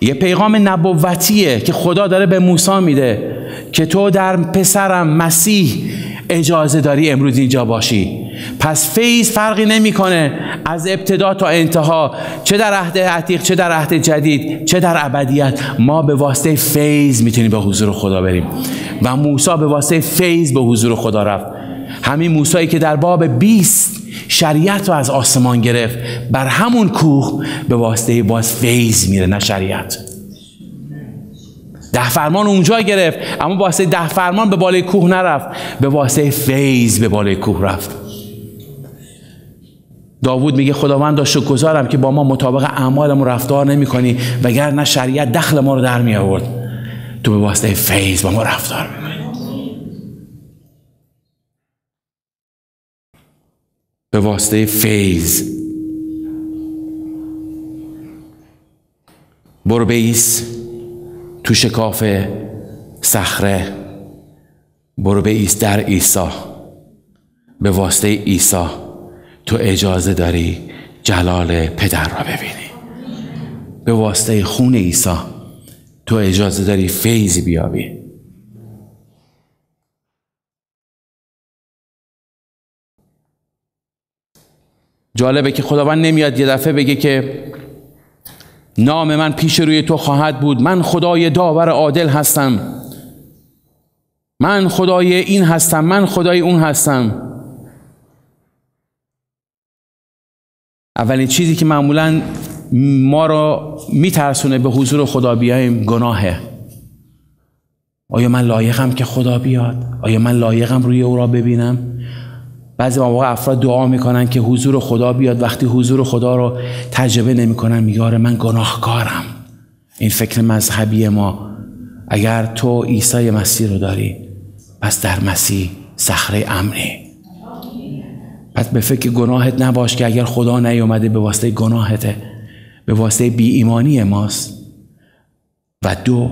یه پیغام نبوتیه که خدا داره به موسی میده که تو در پسرم مسیح اجازه داری امروز اینجا باشی. پس فیض فرقی نمی‌کنه. از ابتدا تا انتها چه در عهد عتیق چه در عهد جدید چه در ابدیت ما به واسطه فیض می‌تونیم به حضور خدا بریم. و موسی به واسطه فیض به حضور خدا رفت. همین موسی که در باب 20 شریعت رو از آسمان گرفت بر همون کوه به واسطه باز فیض میره نه شریعت. ده فرمان اونجا گرفت اما با واسطه ده فرمان به بالای کوه نرفت. به واسطه فیض به بالای کوه رفت. داوود میگه خداوند داشت گذارم که با ما مطابق اعمالمون رفتار نمی کنی وگرنه شریعت دخل ما رو در می آورد تو به واسطه فیض با ما رفتار می‌کنی. به واسطه فیض. برو بیس. تو شکاف صخره برو بیس در عیسی. به واسطه عیسی تو اجازه داری جلال پدر را ببینی. به واسطه خون عیسی تو اجازه داری فیض بیابی. جالبه که خداوند نمیاد یه دفعه بگه که نام من پیش روی تو خواهد بود. من خدای داور عادل هستم. من خدای این هستم. من خدای اون هستم. اولین چیزی که معمولا ما را میترسونه به حضور خدا بیایم گناهه. آیا من لایقم که خدا بیاد؟ آیا من لایقم روی او را ببینم؟ بعضی مواقع افراد دعا می‌کنن که حضور خدا بیاد. وقتی حضور خدا رو تجربه نمی‌کنن میگه آره من گناهکارم. این فکر مذهبی ما. اگر تو عیسی مسیح رو داری پس در مسیح صخره امنی پس به فکر گناهت نباش که اگر خدا نیومده به واسطه گناهته به واسطه بی ایمانی ماست. و دو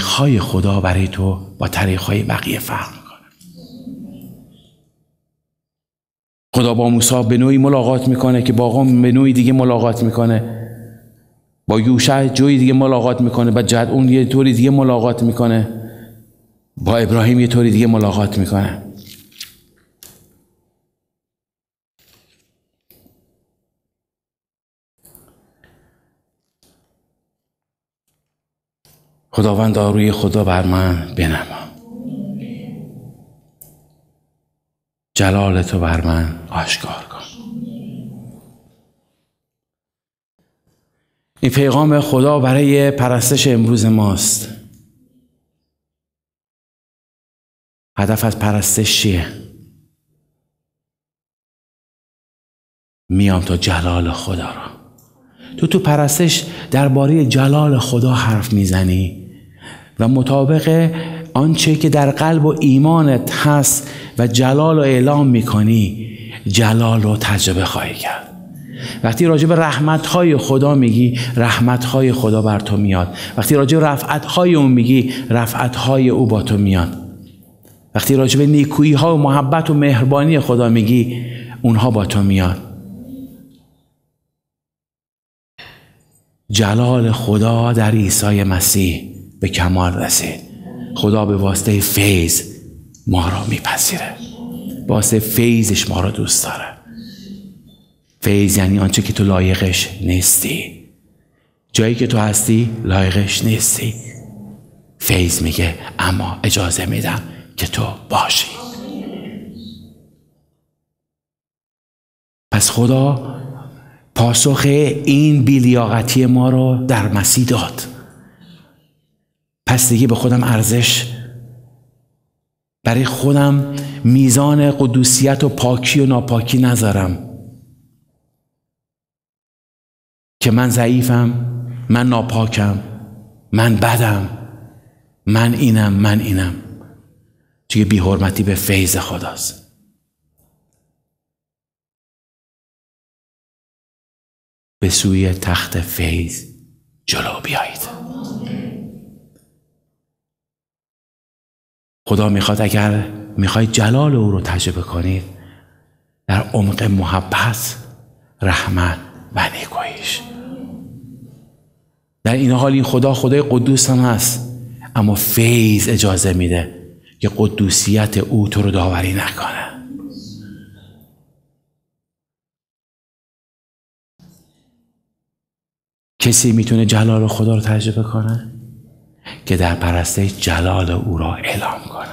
های خدا برای تو با های بقیه فرق. خدا با موسی به نوعی ملاقات می‌کنه که با قوم به نوعی دیگه ملاقات می‌کنه. با یوشع جوی دیگه ملاقات می‌کنه با جد اون یه طوری دیگه ملاقات می‌کنه. با ابراهیم یه طوری دیگه ملاقات می‌کنه. خداوند روی خدا بر من بنمام جلال تو بر من. آشکار کن. این پیغام خدا برای پرستش امروز ماست. هدف از پرستش چیه؟ میام تا جلال خدا را. تو تو پرستش درباره جلال خدا حرف می‌زنی و مطابق آنچه که در قلب و ایمانت هست و جلال رو اعلام می‌کنی جلال رو تجربه خواهی کرد. وقتی راجع به رحمتهای خدا میگی رحمتهای خدا بر تو میاد. وقتی راجع به رفعتهای اون میگی رفعتهای او با تو میاد وقتی راجع به نیکویی ها و محبت و مهربانی خدا میگی اونها با تو میاد جلال خدا در عیسی مسیح به کمال رسید. خدا به واسطه فیض ما را میپذیره. واسطه فیضش ما را دوست داره. فیض یعنی آنچه که تو لایقش نیستی. جایی که تو هستی لایقش نیستی. فیض میگه اما اجازه میدم که تو باشی. پس خدا پاسخ این بیلیاقتی ما رو در مسیح داد. پس دیگه به خودم ارزش. برای خودم میزان قدوسیت و پاکی و ناپاکی نذارم. که من ضعیفم من ناپاکم من بدم من اینم من اینم. چون بی حرمتی به فیض خداست. به سوی تخت فیض جلو بیایید. خدا می‌خواد اگر می‌خواید جلال او رو تجربه کنید در عمق محبت رحمت و نیکویش در این حال این خدا خدای قدوس هم هست اما فیض اجازه میده که قدوسیت او تو رو داوری نکنه. کسی می‌تونه جلال خدا رو تجربه کنه؟ که در پرسته جلال او را اعلام کنه.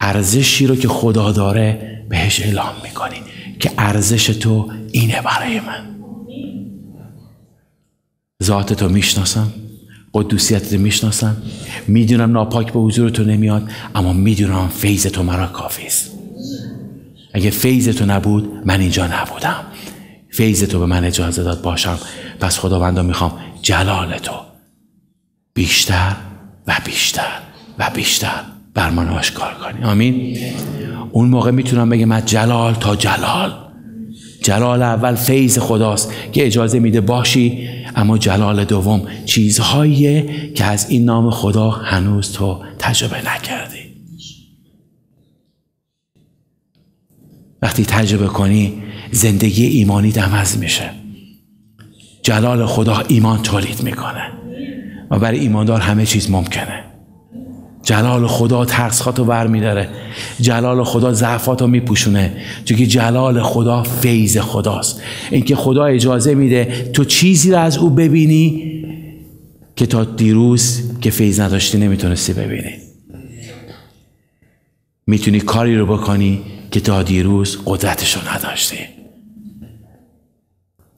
ارزشی رو که خدا داره بهش اعلام می‌کنی که ارزش تو اینه برای من. ذات تو می‌شناسم قدوسیت تو می‌شناسم می‌دونم ناپاک به حضور تو نمیاد اما می‌دونم فیض تو مرا کافی است. اگه فیض تو نبود من اینجا نبودم. فیض تو به من اجازه داد باشم. پس خداوندا می‌خوام جلال تو بیشتر و بیشتر و بیشتر بر من آشکار کنی. آمین؟ اون موقع می‌تونم بگم من جلال تا جلال. جلال اول فیض خداست که اجازه میده باشی اما جلال دوم چیزهاییه که از این نام خدا هنوز تو تجربه نکردی. وقتی تجربه کنی زندگی ایمانی عوض میشه. جلال خدا ایمان تولید می‌کنه. و برای ایماندار همه چیز ممکنه. جلال خدا ترسخات رو بر میداره. جلال خدا ضعفات رو میپوشونه. چون که جلال خدا فیض خداست. اینکه خدا اجازه میده تو چیزی رو از او ببینی که تا دیروز که فیض نداشتی نمی‌تونستی ببینی. می‌تونی کاری رو بکنی که تا دیروز قدرتش رو نداشتی.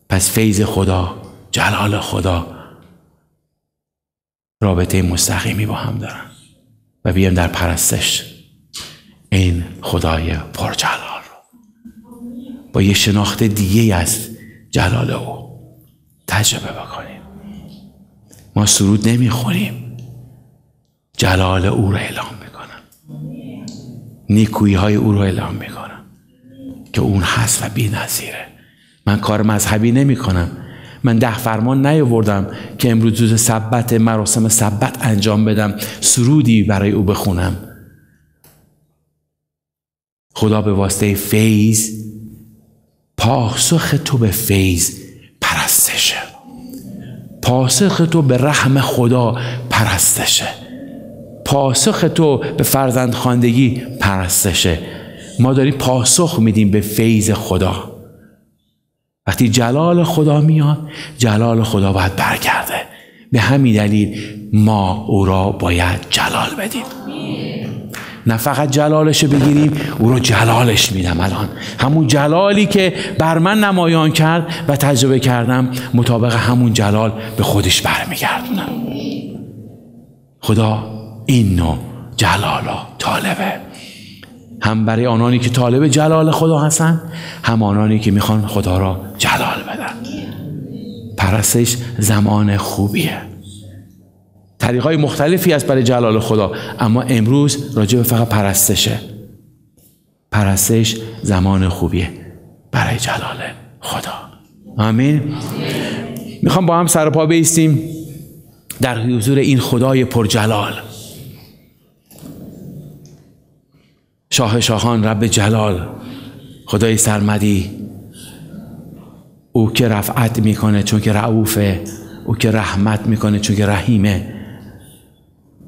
پس فیض خدا جلال خدا رابطه مستقیمی با هم دارن. و بیایم در پرستش. این خدای پرجلال رو. با یه شناخت دیگه از جلال او تجربه بکنیم. ما سرود نمی‌خونیم جلال او رو اعلام می‌کنم. نیکویی های او رو اعلام می‌کنم. که اون هست و بی نظیره من کار مذهبی نمی کنم من ده فرمان نیاوردم که امروز روز سبت مراسم سبت انجام بدم سرودی برای او بخونم. خدا به واسطه فیض پاسخ تو به فیض پرستشه پاسخ تو به رحم خدا پرستشه پاسخ تو به فرزند خاندگی پرستشه ما داریم پاسخ میدیم به فیض خدا. وقتی جلال خدا میاد جلال خدا باید برگرده. به همین دلیل ما او را باید جلال بدیم. نه فقط جلالش بگیریم او رو جلالش میدم الان. همون جلالی که بر من نمایان کرد و تجربه کردم مطابق همون جلال به خودش برمیگردونم. خدا این نوع جلالا طالبه. هم برای آنانی که طالب جلال خدا هستن هم آنانی که می‌خوان خدا را جلال بدن. پرستش زمان خوبیه. طریق های مختلفی است برای جلال خدا اما امروز راجع به فقط پرستشه. پرستش زمان خوبیه برای جلال خدا. آمین. می‌خوام با هم سر پا بیستیم در حضور این خدای پرجلال. شاه شاهان رب جلال خدای سرمدی. او که رفعت می‌کنه چون که رعوفه او که رحمت می‌کنه چون که رحیمه.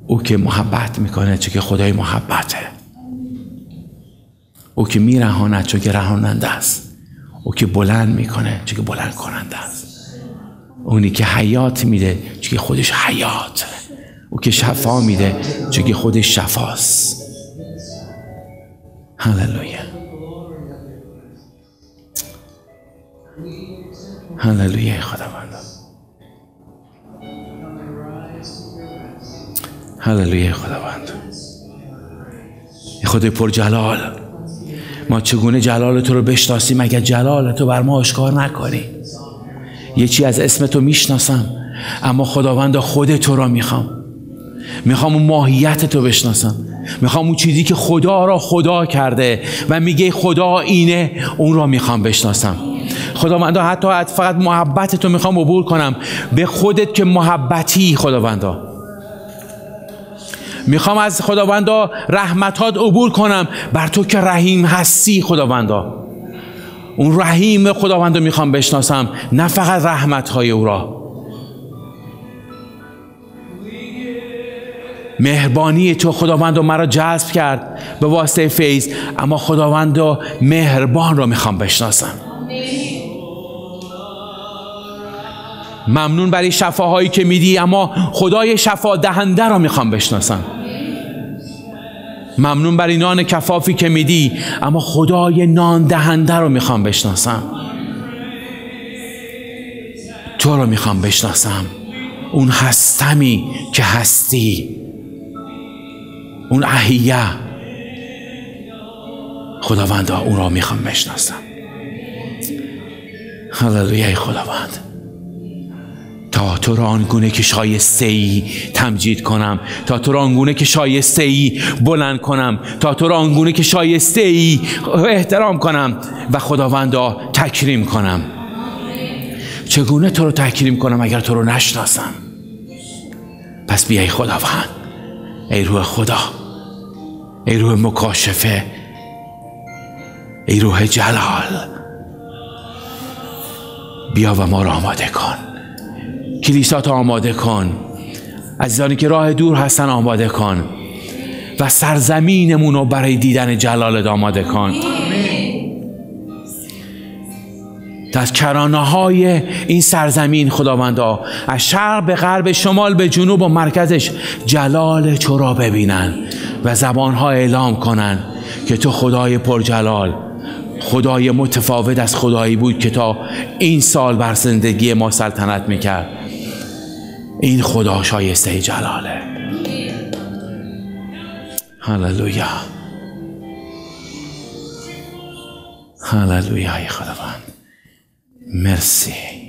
او که محبت می‌کنه چون که خدای محبته. او که میرهاند چون که رهاننده است. او که بلند می‌کنه چون که بلند کننده است. اونی که حیات میده چون که خودش حیات. او که شفا میده چون که خودش شفاست. هللویا هللویا خداوند هللویا خداوند خود پر جلال. ما چگونه جلال تو رو بشناسیم اگر جلال تو بر ما آشکار نکنی؟ یه چی از اسم تو می‌شناسم اما خداوند خود تو را می‌خوام. می‌خوام اون ماهیت تو بشناسم. می‌خوام اون چیزی که خدا را خدا کرده و میگه خدا اینه اون را می‌خوام بشناسم. خداوندا حتی فقط محبت تو می‌خوام عبور کنم. به خودت که محبتی خداوندا. می‌خوام از خداوندا رحمتات عبور کنم. بر تو که رحیم هستی خداوندا. اون رحیم خداوندا می‌خوام بشناسم. نه فقط رحمتهای او را. مهربانی تو خداوند مرا جذب کرد به واسطه فیض اما خداوند مهربان را می‌خوام بشناسم. ممنون برای شفاهایی که میدی اما خدای شفا دهنده را می‌خوام بشناسم. ممنون برای نان کفافی که میدی اما خدای نان دهنده رو می‌خوام بشناسم. تو رو می‌خوام بشناسم. اون هستمی که هستی. اون احیه خداوند اون را می‌خوام بشناسم. هللویه خداوند. تا تو را آنگونه که شایسته ای تمجید کنم تا تو را آنگونه که شایسته ای بلند کنم تا تو را آنگونه که شایسته ای احترام کنم و خداوندا تکریم کنم. چگونه تو رو تکریم کنم اگر تو رو نشناسم؟ پس بیای خداوند. ای روح خدا. ای روح مکاشفه ای روح جلال. بیا و ما را آماده کن. کلیسات آماده کن. عزیزانی که راه دور هستن آماده کن. و سرزمینمون رو برای دیدن جلالت آماده کن. از کرانه های این سرزمین خداوندا از شرق به غرب شمال به جنوب و مرکزش جلال تو را ببینن. و زبانها اعلام کنن که تو خدای پرجلال خدای متفاوت از خدایی بود که تا این سال بر زندگی ما سلطنت می‌کرد. این خدا شایسته جلاله. هللویا. هللویا خداوند. مرسی.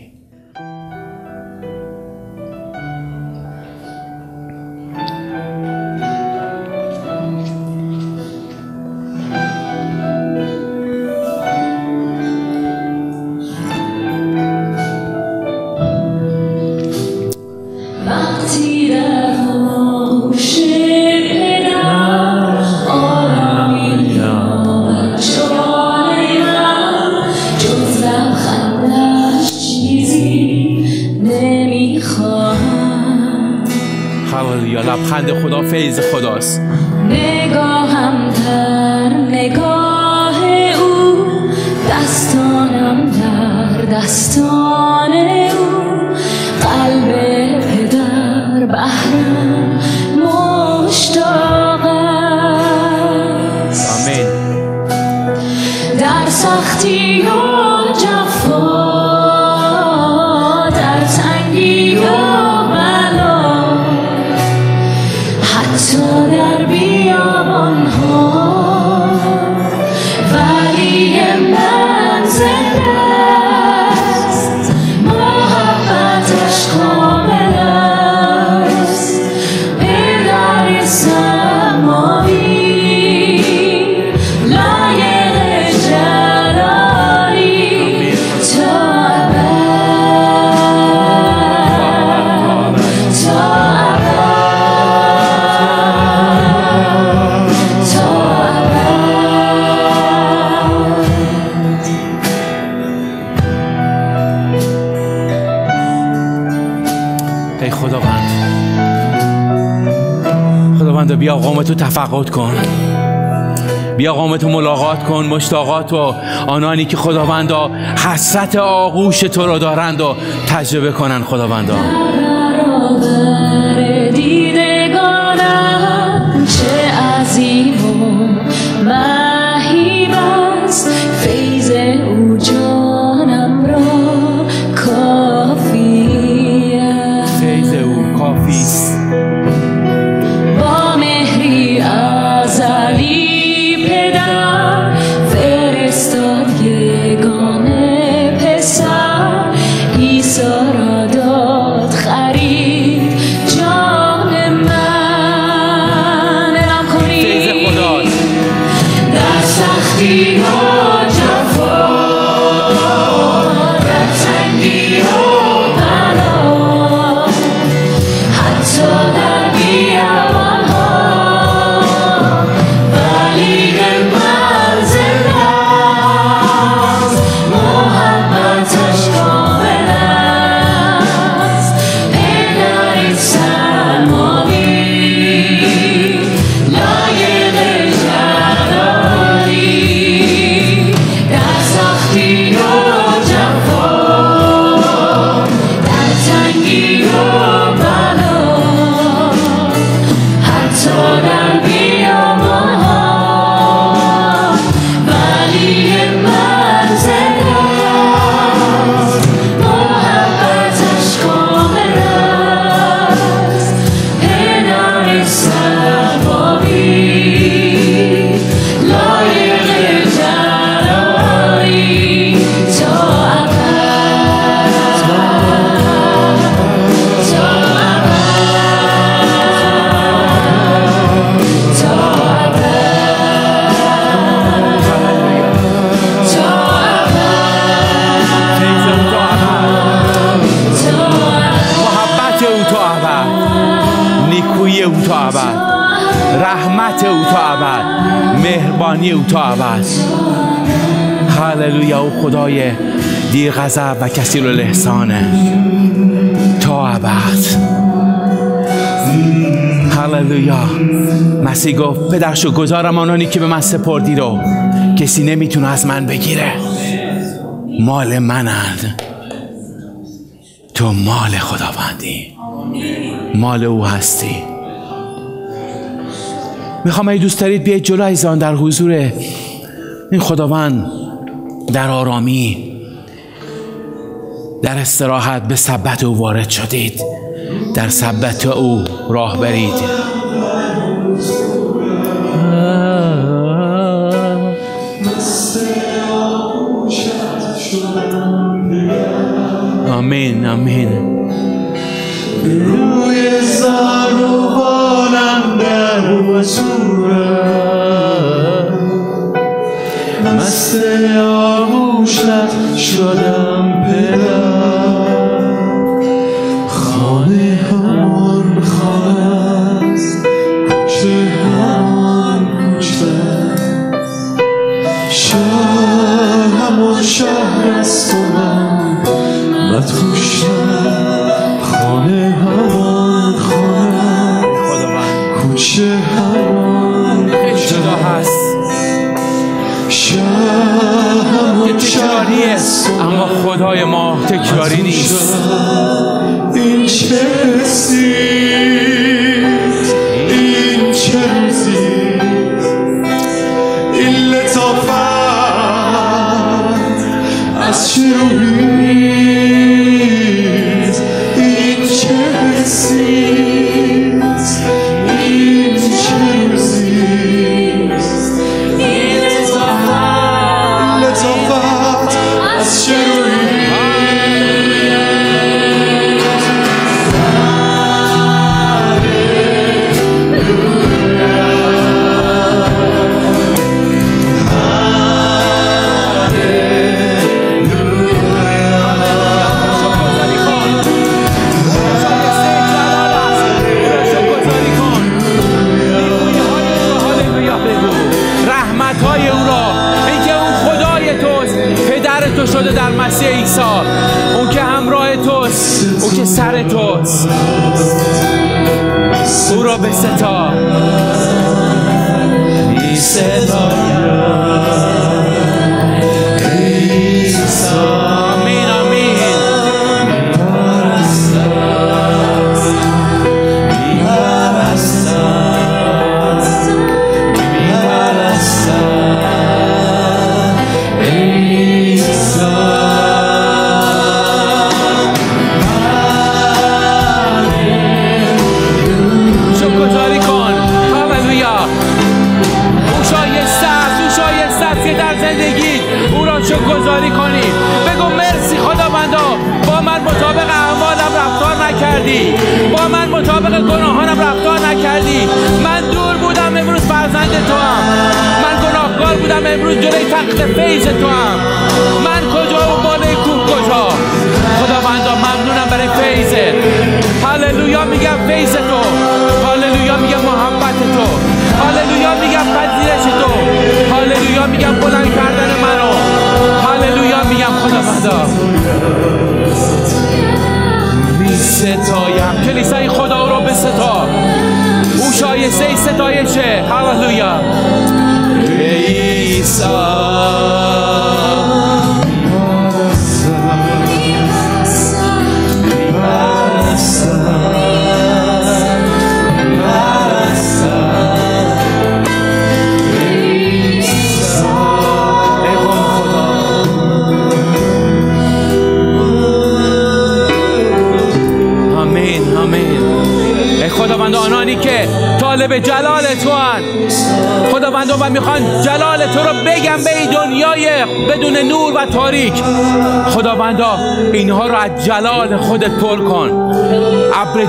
کن مشتاقات و آنانی که خداوندا حسرت آغوش تو را دارند و تجربه کنند خداوندا. الغضب و کثیر الاحسانه تا ابد. هللویا. مسیح گفت پدرشو گذارم آنانی که به من سپردی رو. کسی نمی‌تونه از من بگیره. مال منند. تو مال خداوندی. مال او هستی. می‌خوام ای دوست دارید بیاید جلو ایزان در حضور این خداوند در آرامی در استراحت به سبت او وارد شدید. در سبت او راه برید. آمین آمین. روی زاروانم در وصورم مست آغوشت شدم پدر. تکراری اما خدای ما تکراری نیست. این چه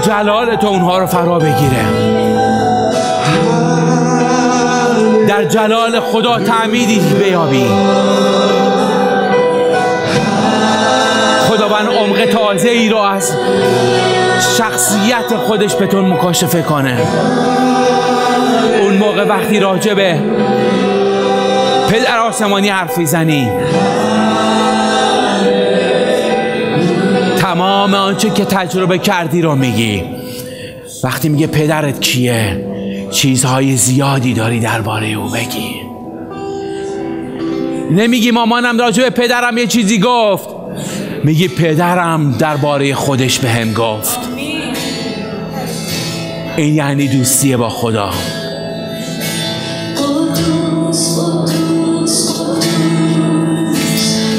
جلال تو اونها رو فرا بگیره. در جلال خدا تعمیدی بیابی. خداوند عمق تازه ای رو از شخصیت خودش به تو مکاشفه کنه. اون موقع وقتی راجع به پدر آسمانی حرف می‌زنی تمام آنچه که تجربه کردی رو میگی. وقتی میگه پدرت کیه چیزهای زیادی داری درباره او بگی. نمیگی مامانم راجع به پدرم یه چیزی گفت. میگی پدرم درباره خودش به هم گفت. این یعنی دوستیه با خدا. قدوس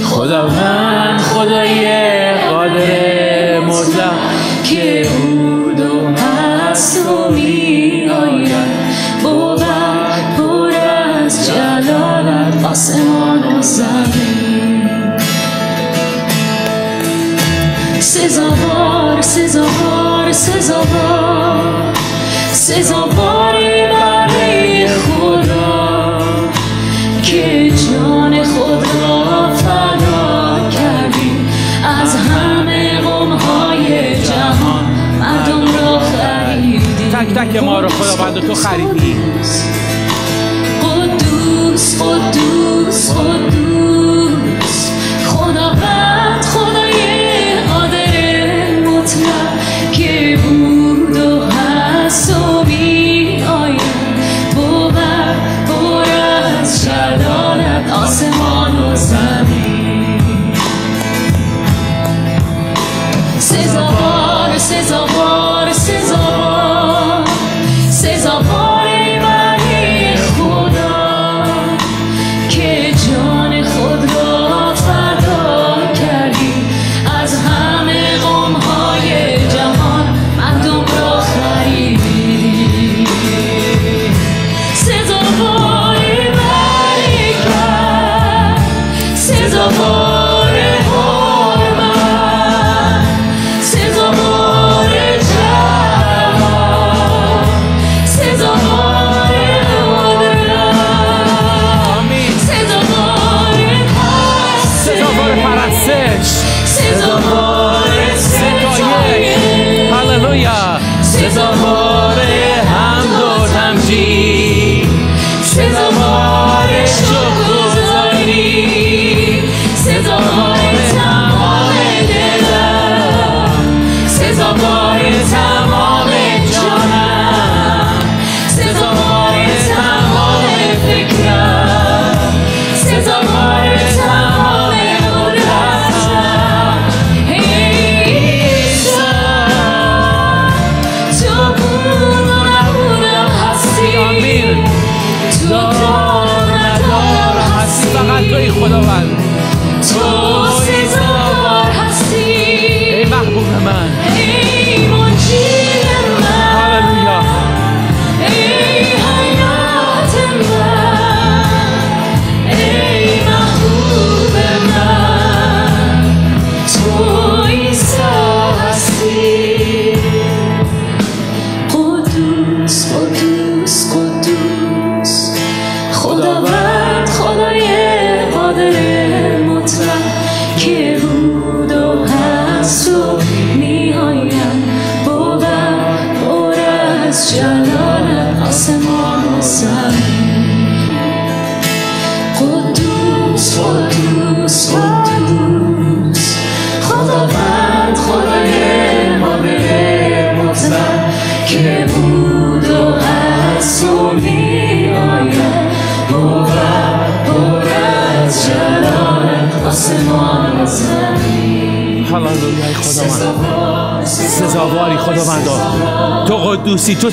خداوند خدای قادر که بود و هست و می آید بود پر از جلالت آسمان و زمین سزاوار سزاوار سزاوار سزاواری تک ما رو خداوند تو خریدی. قدوس قدوس قدوس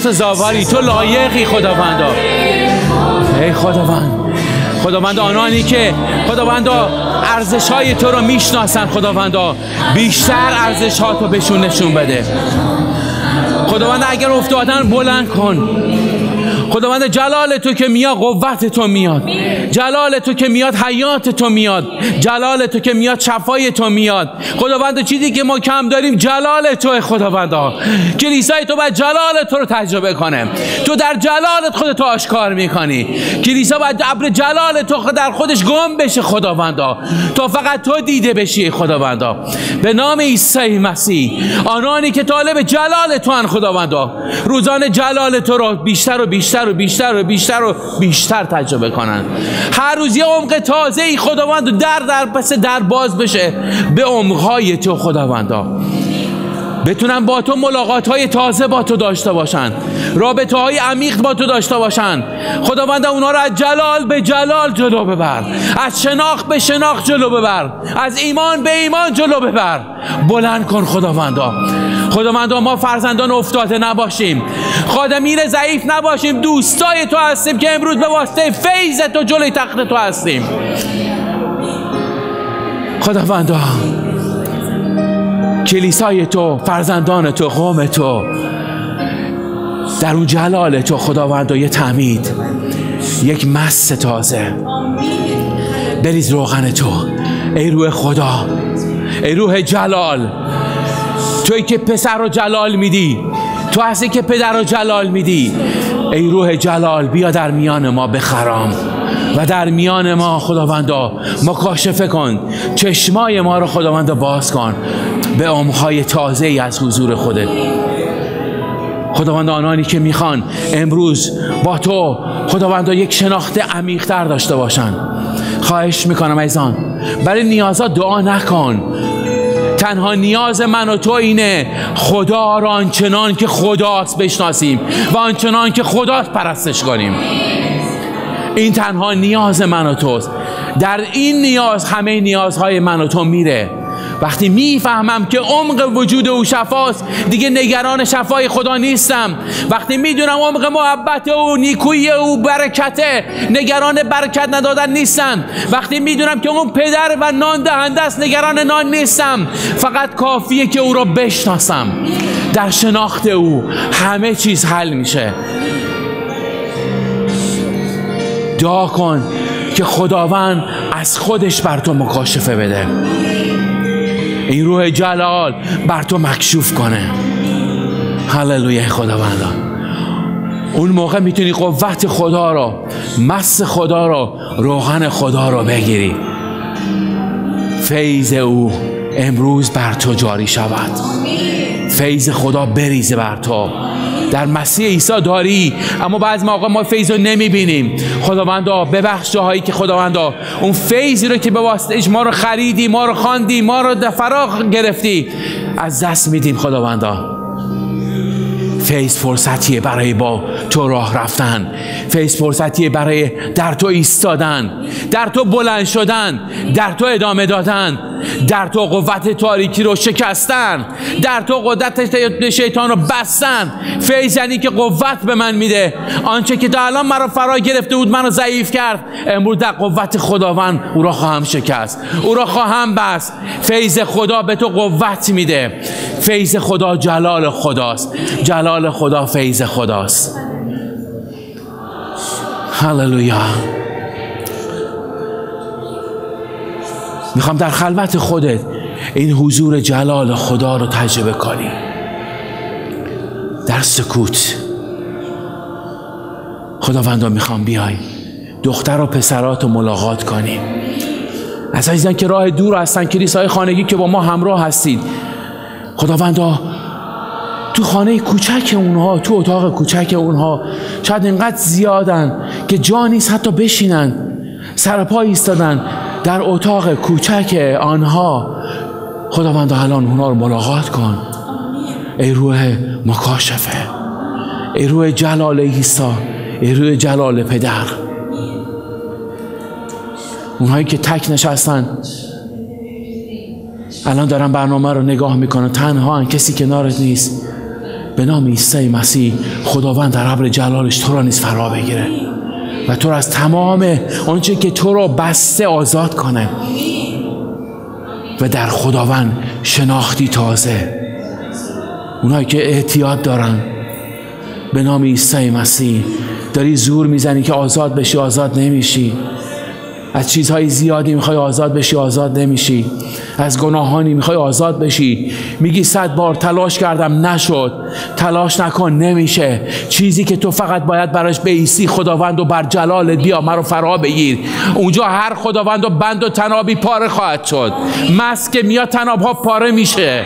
قدوسی تو سزاواری تو لایقی خداوندا. ای خداوند خداوند آنانی که خداوندا ارزش های تو رو می‌شناسن خداوندا بیشتر ارزش ها تو بهشون نشون بده. خداوند اگر افتادن بلند کن. خداوند جلال تو که میاد قوت تو میاد. جلال تو که میاد حیات تو میاد. جلال تو که میاد شفای تو میاد. خداوند چیزی که ما کم داریم جلال تو خداوندا. کلیسای تو باید جلال تو رو تجربه کنه. تو در جلالت خودت آشکار می‌کنی. کلیسا باید ابر جلال تو در خودش گم بشه خداوندا. تو فقط تو دیده بشی خداوندا. به نام عیسی مسیح. آنانی که طالب جلال تو ان خداوندا. روزانه جلال تو رو بیشتر و بیشتر و بیشتر و بیشتر و بیشتر تجربه کنن. هر روز یه عمق تازه ای خداوند در در پس در باز بشه. به عمقهای تو خداوندا. بتونن با تو ملاقات های تازه با تو داشته باشن. رابطه های عمیق با تو داشته باشن. خداوند اونا رو از جلال به جلال جلو ببر. از شناخت به شناخت جلو ببر. از ایمان به ایمان جلو ببر. بلند کن خداوندا. خداوندا ما فرزندان افتاده نباشیم. خادمین ضعیف نباشیم. دوستای تو هستیم که امروز به واسطه فیض تو جلوی تخت تو هستیم. خداوندا کلیسای تو فرزندان تو قوم تو. در اون جلال تو خداوند یه تعمید یک مس تازه. بریز روغن تو. ای روح خدا. ای روح جلال. توی که پسر رو جلال میدی. تو هستی که پدر رو جلال میدی. ای روح جلال بیا در میان ما بخرام. و در میان ما خداوندا مکاشفه کن. چشمای ما رو خداوندا باز کن. به عمقهای تازه ای از حضور خودت. خداوند آنانی که می‌خوان امروز با تو خداوندا یک شناخت عمیقتر داشته باشن خواهش می‌کنم ایزان برای نیازات دعا نکن. تنها نیاز من و تو اینه خدا را آنچنان که خداست بشناسیم و آنچنان که خداست پرستش کنیم. این تنها نیاز من و توست. در این نیاز همه نیازهای من و تو میره. وقتی می‌فهمم که عمق وجود او شفاست دیگه نگران شفای خدا نیستم. وقتی می‌دونم عمق محبت او نیکویی او برکته نگران برکت ندادن نیستم. وقتی می‌دونم که اون پدر و نان دهنده است نگران نان نیستم. فقط کافیه که او را بشناسم. در شناخت او همه چیز حل میشه. دعا کن که خداوند از خودش بر تو مکاشفه بده. این روح جلال بر تو مکشوف کنه. هللویا خداوندا. اون موقع می‌تونی قوت خدا رو مس خدا رو روغن خدا رو بگیری. فیض او امروز بر تو جاری شود. فیض خدا بریزه بر تو. در مسیح عیسی داری. اما بعض موقع ما فیض رو نمی‌بینیم. خداوندا ببخش جاهایی که خداوندا. اون فیضی رو که به واسطه ما رو خریدی ما رو خواندی ما رو فراغ گرفتی از دست میدیم خداوندا. فیض فرصتیه برای با تو راه رفتن. فیض فرصتیه برای در تو ایستادن. در تو بلند شدن. در تو ادامه دادن. در تو قوت تاریکی رو شکستن. در تو قدرت شیطان رو بستن. فیض یعنی که قوت به من میده. آنچه که تا الان مرا فرا گرفته بود منو ضعیف کرد. امروز در قوت خداوند او را خواهم شکست. او را خواهم بست. فیض خدا به تو قوت میده. فیض خدا جلال خداست. جلال خدا فیض خداست. هللویا. می‌خوام در خلوت خودت این حضور جلال خدا رو تجربه کنی. در سکوت. خداوندا می‌خوام بیای دختر و پسرات رو ملاقات کنیم. از عزیزان که راه دور هستن کلیسای خانگی که با ما همراه هستید. خداوندا تو خانه کوچک اونها تو اتاق کوچک اونها شاید اینقدر زیادن که جا نیست حتی بشینن سرپا ایستادن در اتاق کوچک آنها. خداوند الان اونها رو ملاقات کن. ای روح مکاشفه ای روح جلال عیسی ای روح جلال پدر. اونهایی که تک نشستن الان دارن برنامه رو نگاه می‌کنن. تنها. کسی کنارت نیست. به نام عیسی مسیح خداوند در ابر جلالش تو را نیز فرا بگیره و تو را از تمام آنچه که تو را بسته آزاد کنه و در خداوند شناختی تازه. اونایی که احتیاط دارن به نام عیسی مسیح داری زور می‌زنی که آزاد بشی آزاد نمیشی. از چیزهای زیادی می‌خوای آزاد بشی آزاد نمیشی. از گناهانی می‌خوای آزاد بشی. میگی صد بار تلاش کردم نشد. تلاش نکن نمیشه. چیزی که تو فقط باید براش بیسی خداوند و بر جلال بیا مرا فرا بگیر. اونجا هر خداوند و بند و تنابی پاره خواهد شد. مسک میاد تناب ها پاره میشه.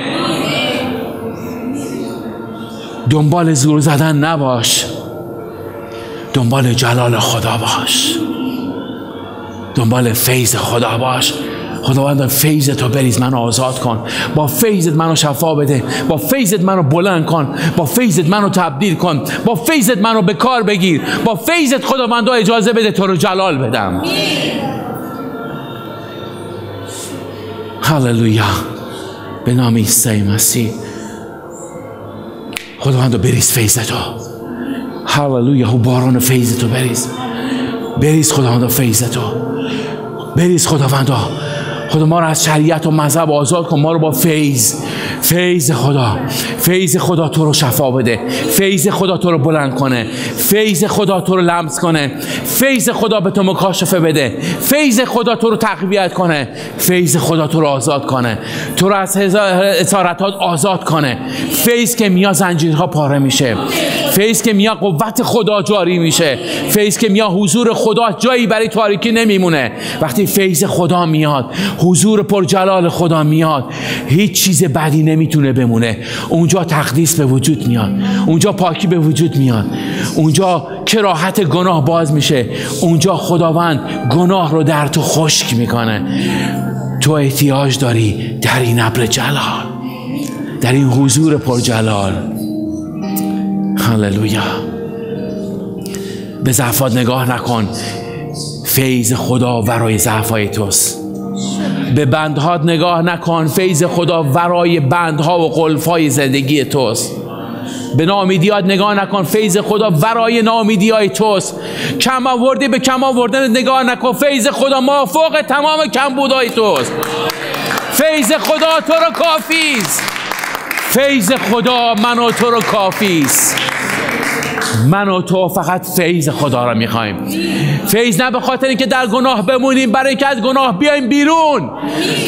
دنبال زور زدن نباش. دنبال جلال خدا باش. دنبال فیض خدا باش. خداوند فیض تو بریز منو آزاد کن. با فیضت منو شفا بده. با فیضت منو بلند کن. با فیضت منو تبدیل کن. با فیضت منو به کار بگیر. با فیضت خداوند اجازه بده تو رو جلال بدم. هللویا. به نام عیسی مسیح. خداوند بریز فیض تو. هللویا. و باران فیض تو بریز. بریز خداوند فیض تو. بریز خداوندا. خدا ما رو از شریعت و مذهب آزاد کن. ما رو با فیض فیض خدا فیض خدا تو رو شفا بده. فیض خدا تو رو بلند کنه. فیض خدا تو رو لمس کنه. فیض خدا به تو مکاشفه بده. فیض خدا تو رو تقویت کنه. فیض خدا تو رو آزاد کنه. تو رو از اسارتات آزاد کنه. فیض که میاد زنجیرها پاره میشه. فیض که میاد قوت خدا جاری میشه. فیض که میاد حضور خدا جایی برای تاریکی نمیمونه. وقتی فیض خدا میاد حضور پرجلال خدا میاد هیچ چیز بدی نمی‌تونه بمونه. اونجا تقدیس به وجود میاد. اونجا پاکی به وجود میاد. اونجا کراهت گناه باز میشه. اونجا خداوند گناه رو در تو خشک می‌کنه. تو احتیاج داری در این ابر جلال در این حضور پرجلال. هللویا. به ضعفات نگاه نکن. فیض خدا ورای ضعفای توست. به بندهات نگاه نکن. فیض خدا ورای بندها و قلفهای زندگی توست. به نامیدیات نگاه نکن. فیض خدا ورای نامیدی های توست. کم آوردی به کم آوردن نگاه نکن. فیض خدا مافوق تمام کمبودهای توست. فیض خدا تو رو کافیست. فیض خدا من و تو رو کافیست. من و تو فقط فیض خدا را می‌خوایم فیض نه به خاطر اینکه در گناه بمونیم برای اینکه از گناه بیایم بیرون.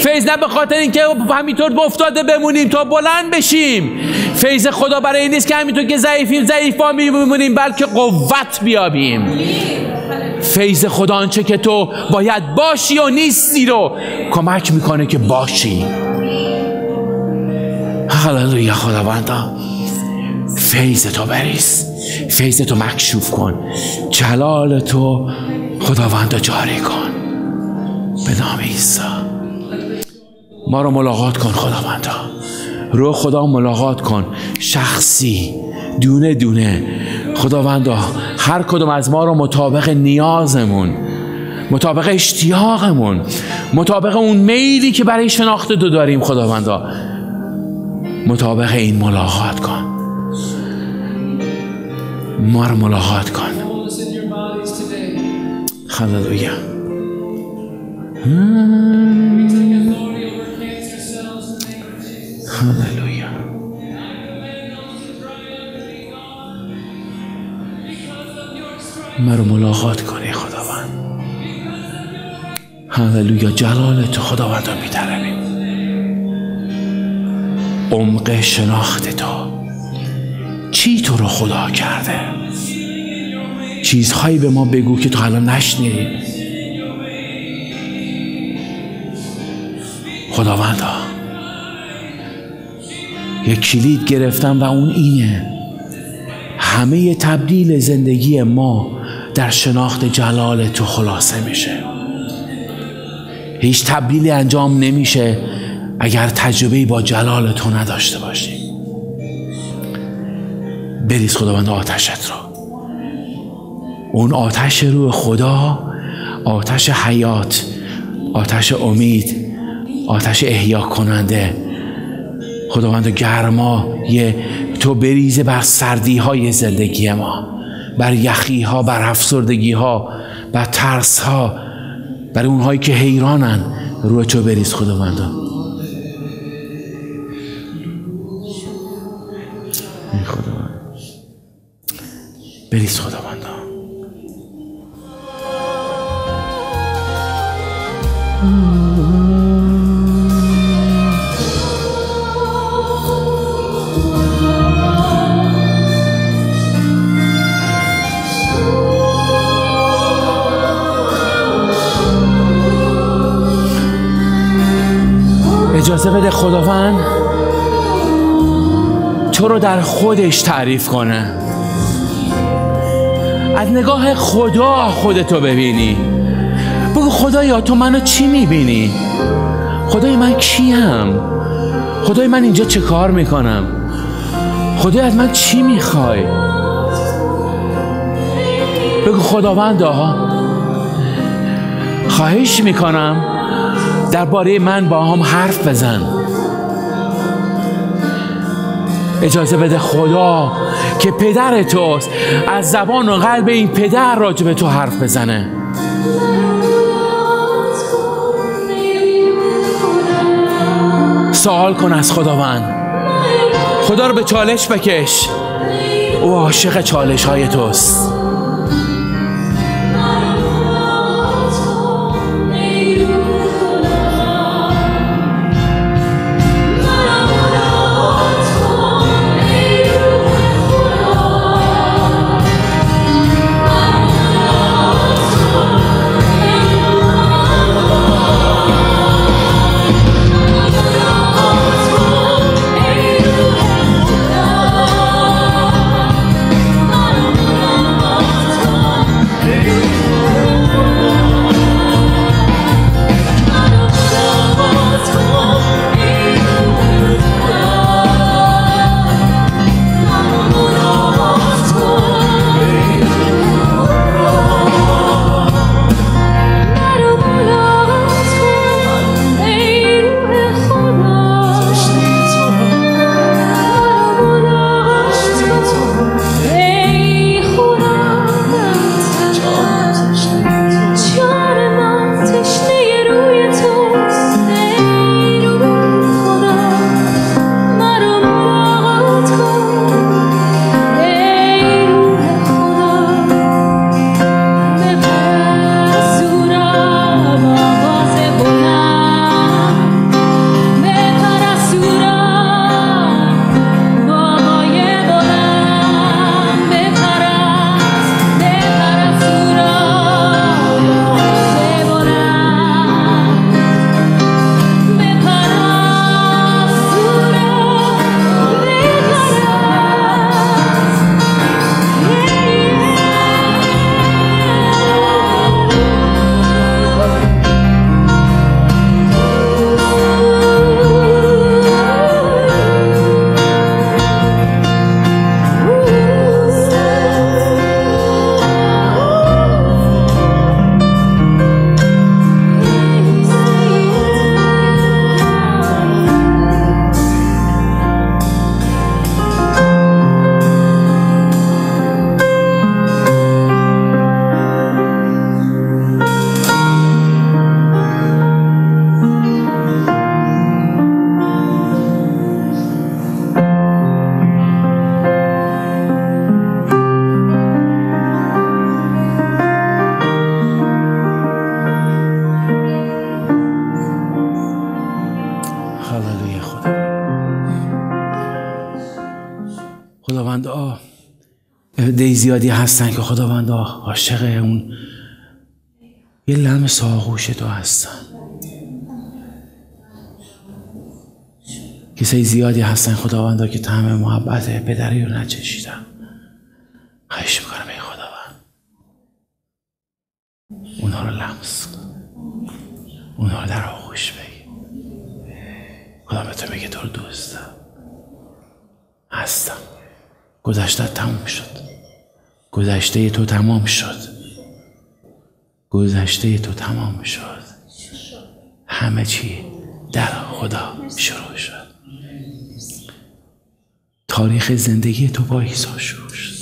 فیض نه به خاطر اینکه همینطور افتاده بمونیم تا بلند بشیم. فیض خدا برای این نیست که همینطور که ضعیفیم ضعیف بمونیم بلکه قوت بیابیم. فیض خدا آنچه که تو باید باشی و نیستی رو کمک می‌کنه که باشی. هللویا خداوندا. فیض تو بریز. فیض تو مکشوف کن. جلال تو خداوند جاری کن. به نام عیسی. ما رو ملاقات کن خداوندا رو خدا ملاقات کن. شخصی دونه دونه. خداوندا هر کدوم از ما رو مطابق نیازمون مطابق اشتیاقمون مطابق اون میلی که برای شناخت تو داریم خداوندا مطابق این ملاقات کن. ما رو ملاقات کن. هللویا. هللویا مرا ملاقات کنی خداوند. هللویا جلال تو خداوند رو میطلبیم عمق شناخت تو. چی تو رو خدا کرده؟ چیزهایی به ما بگو که تو الان نشنیدیم خداوندا یک کلید گرفتم و اون اینه. همه تبدیل زندگی ما در شناخت جلال تو خلاصه میشه. هیچ تبدیلی انجام نمیشه اگر تجربه با جلال تو نداشته باشیم بریز خداوند آتشت رو. اون آتش روح خدا آتش حیات آتش امید آتش احیا کننده. خداوند گرما یه تو بریزه بر سردی های زندگی ما بر یخی ها بر افسردگی ها بر ترس ها بر اونهایی که حیرانن. روی تو بریز خداوند. خداوند بریز خداوند اجازه بده خداوند تو رو در خودش تعریف کنه. از نگاه خدا خودتو ببینی. بگو خدایا تو منو چی می‌بینی؟ خدای من کیم؟ خدای من اینجا چه کار می‌کنم؟ خدای از من چی می‌خوای؟ بگو خداوندا خواهش می‌کنم درباره من با هم حرف بزن. اجازه بده خدا که پدر توست. از زبان و قلب این پدر راجع به تو حرف بزنه. سوال کن از خداوند. خدا رو به چالش بکش. او عاشق چالش های توست. زیادی هستن که خداوند عاشق اون یه لمس آغوش تو هستن. کسای زیادی هستن خداوندا که طعم محبت پدری رو نچشیدن خواهش می‌کنم ای خداوند اونها رو لمس کن اونها رو در آغوش بگیر خدا به تو میگه تو رو دوستم هستم گذشته تموم شد گذشته تو تمام شد. گذشته تو تمام شد. همه چی در خدا شروع شد. تاریخ زندگی تو با عیسی شروع شد.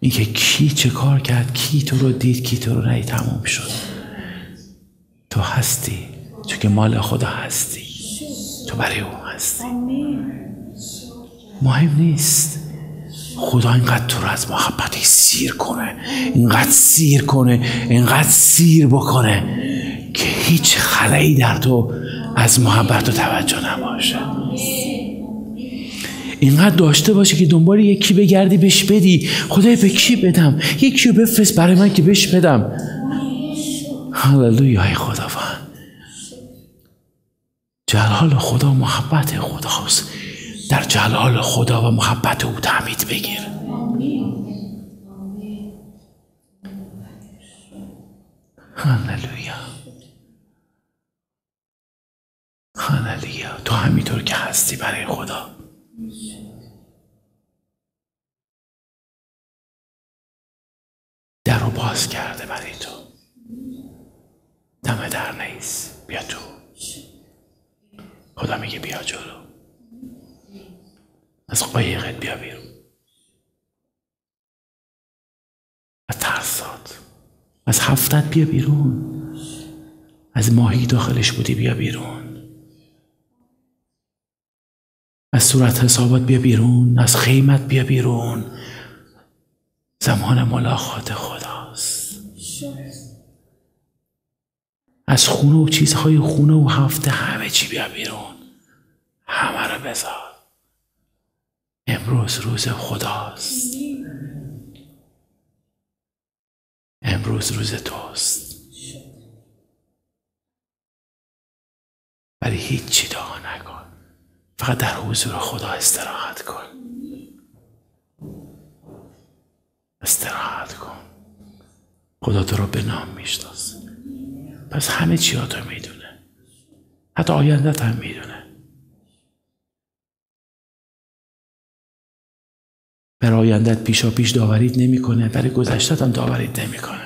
اینکه کی چه کار کرد کی تو رو دید کی تو رو ندید تمام شد. تو هستی چون که مال خدا هستی. تو برای او هستی. مهم نیست. خدا اینقدر تو رو از محبتی سیر کنه اینقدر سیر کنه اینقدر سیر بکنه که هیچ خلایی در تو از محبت و توجه نباشه. اینقدر داشته باشه که دنبال یکی بگردی بهش بدی. خدای به کی بدم؟ یکی رو بفرست برای من که بهش بدم. هللویا خداوند. جلال خدا محبت خداست. در جلال خدا و محبت او تعمید بگیر. هللویا. هللویا. تو همینطور که هستی برای خدا. در رو باز کرده برای تو. دم در نیست. بیا تو. خدا میگه بیا جلو. از قایقت بیا بیرون. از ترسات. از هفتت بیا بیرون. از ماهی داخلش بودی بیا بیرون. از صورت حسابات بیا بیرون. از خیمت بیا بیرون. زمان ملاقات خداست. از خونه و چیزهای خونه و هفته همه چی بیا بیرون. همه رو بذار. امروز روز خداست. امروز روز توست. ولی هیچی دعا نکن. فقط در حضور خدا استراحت کن. استراحت کن. خدا تو رو به نام می‌شناسه. پس همه چی تو می‌دونه. حتی آیندت هم می‌دونه. بر آیندت پیشا پیش داوریت نمی‌کنه برای گذشتت هم داوریت نمی‌کنه.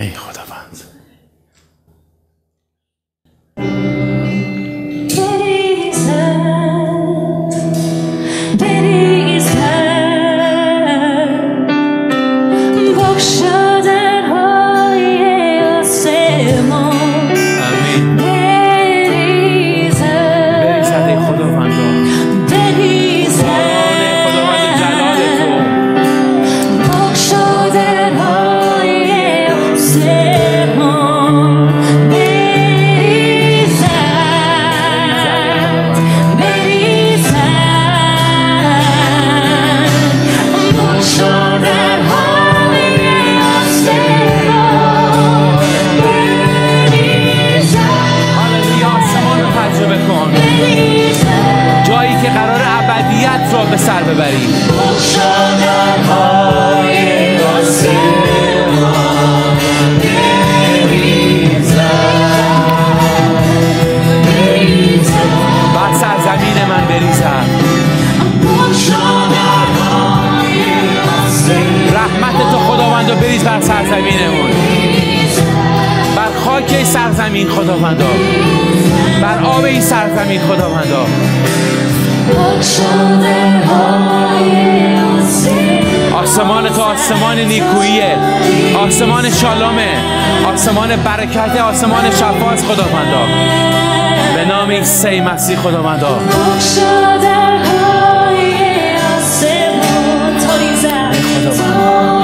ای خداوند. سرزمین خداوندا. آسمان تو آسمان نیکوییه. آسمان شالومه. آسمان برکت آسمان شفاست خداوندا. به نام عیسی مسیح خداوندا. خداوند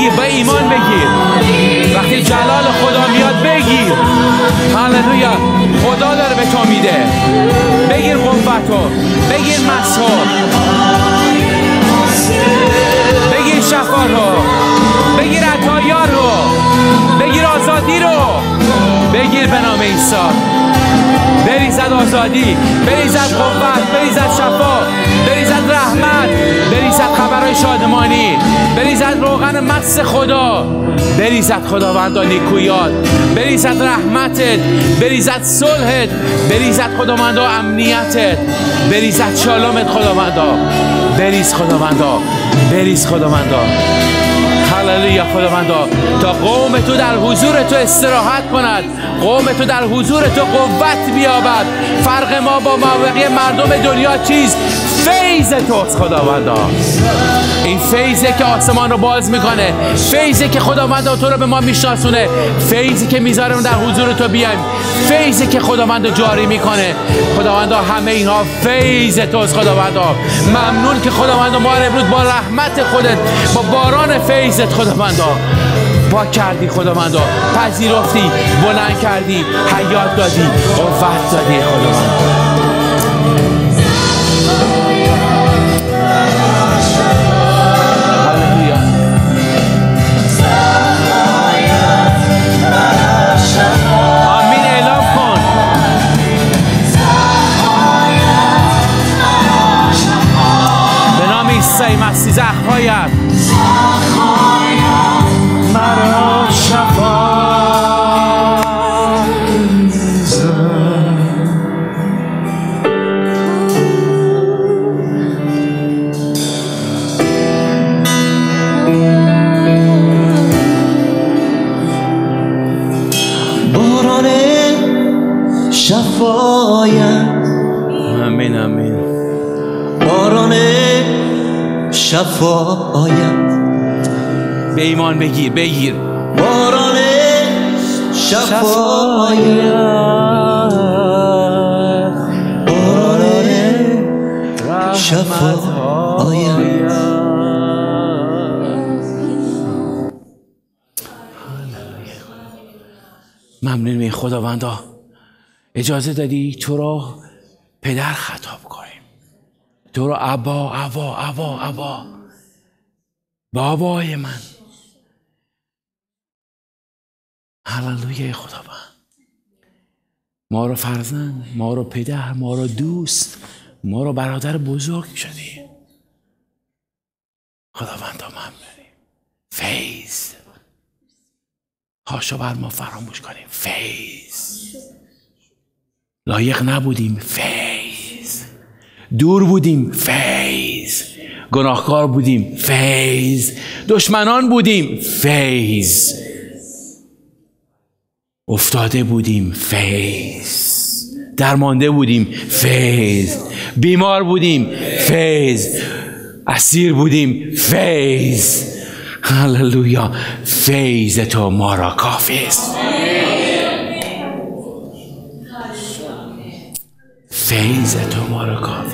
بگیر با ایمان بگیر. وقتی جلال خدا میاد بگیر. هللویا. خدا داره به تو میده. بگیر قوتو بگیر مسحو بگیر شفا رو. بگیر عطایا رو. بگیر آزادی رو. بگیر به نام عیسی. بریزد آزادی. بریزد قوت. بریزد شفا. بریزد خبرهای شادمانی بریزد روغن مس خدا. بریزد خداوندا نیکویات بریزد رحمتت بریزد صلحت بریزد خداوندا امنیتت. بریزد شالومت خداوندا بریز خداوندا بریز خداوندا هللویا خداوندا تا قوم تو در حضور تو استراحت کند. قوم تو در حضور تو قوت بیابد. فرق ما با بقیه مردم دنیا چیز فیض توست خداوندا. این فیضه که آسمان رو باز می‌کنه فیضه که خداوندا تو رو به ما میشناسونه فیضی که می‌ذاره در حضور تو بیایم. فیضی که خداوند جاری می‌کنه. خداوندا همه اینها فیض توست خداوندا. ممنون که خداوندا ما رو امروز با رحمت خودت با باران فیضت خداوندا. پاک کردی خداوندا. پذیرفتی بلند کردی حیات دادی قوت دادی خداوند عیسی مسیح شفایت به ایمان بگیر بگیر. باران شفایت باران شفایت ممنون خداوندا. اجازه دادی تو رو پدر خطاب کنیم. تو رو عبا عبا عبا عبا بابای من. هللویا خداوند. ما رو فرزند ما رو پدر ما رو دوست ما رو برادر بزرگ شدی. خداوندا ممنونیم فیض. هاشو بر ما فراموش کنیم. فیض. لایق نبودیم. فیض. دور بودیم. فیض. گناهکار بودیم. فیض. دشمنان بودیم. فیض. افتاده بودیم. فیض. درمانده بودیم. فیض. بیمار بودیم. فیض. اسیر بودیم. فیض. هللویا. فیض تو ما را کافی است فیض تو ما را کافی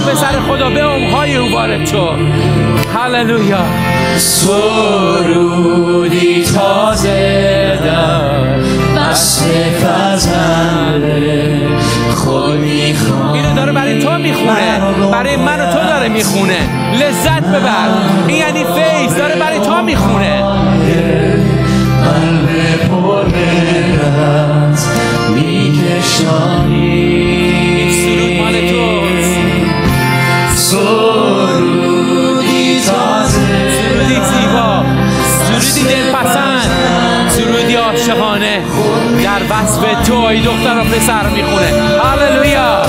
پسر خدا به عمقهای او وارد شو. هللویا. سرودی تازه در بست فرزند خود می‌خوان اینو داره برای تو می‌خونه. برای من و تو داره می‌خونه. لذت ببر. این یعنی فیض. داره برای تو می‌خونه. قلب پر میکشانی. عاشقانه در وصف تو ای دختر و پسر می‌خونه. هللویا!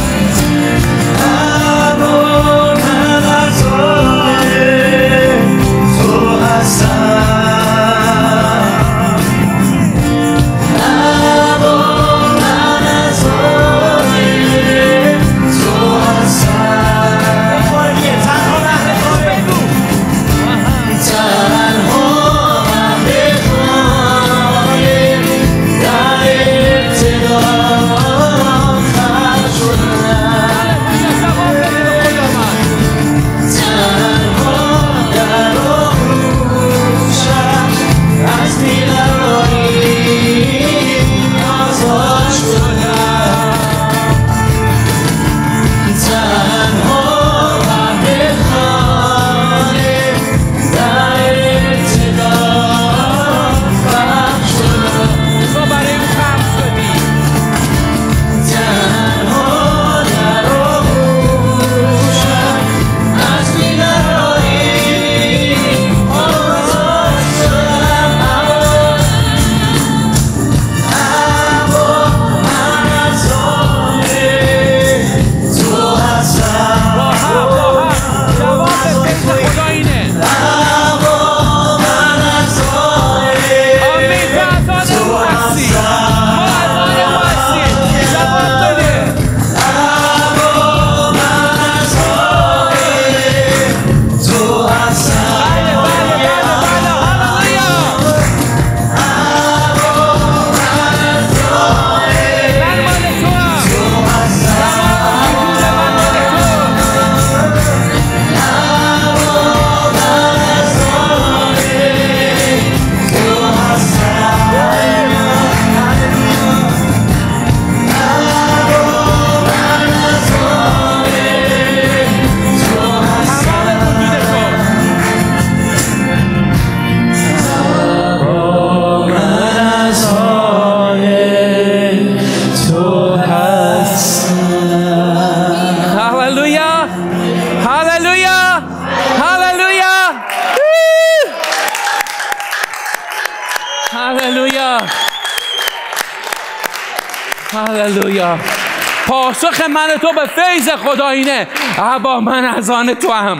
پاسخ من تو به فیض خدا اینه. ابا من از آن تو هم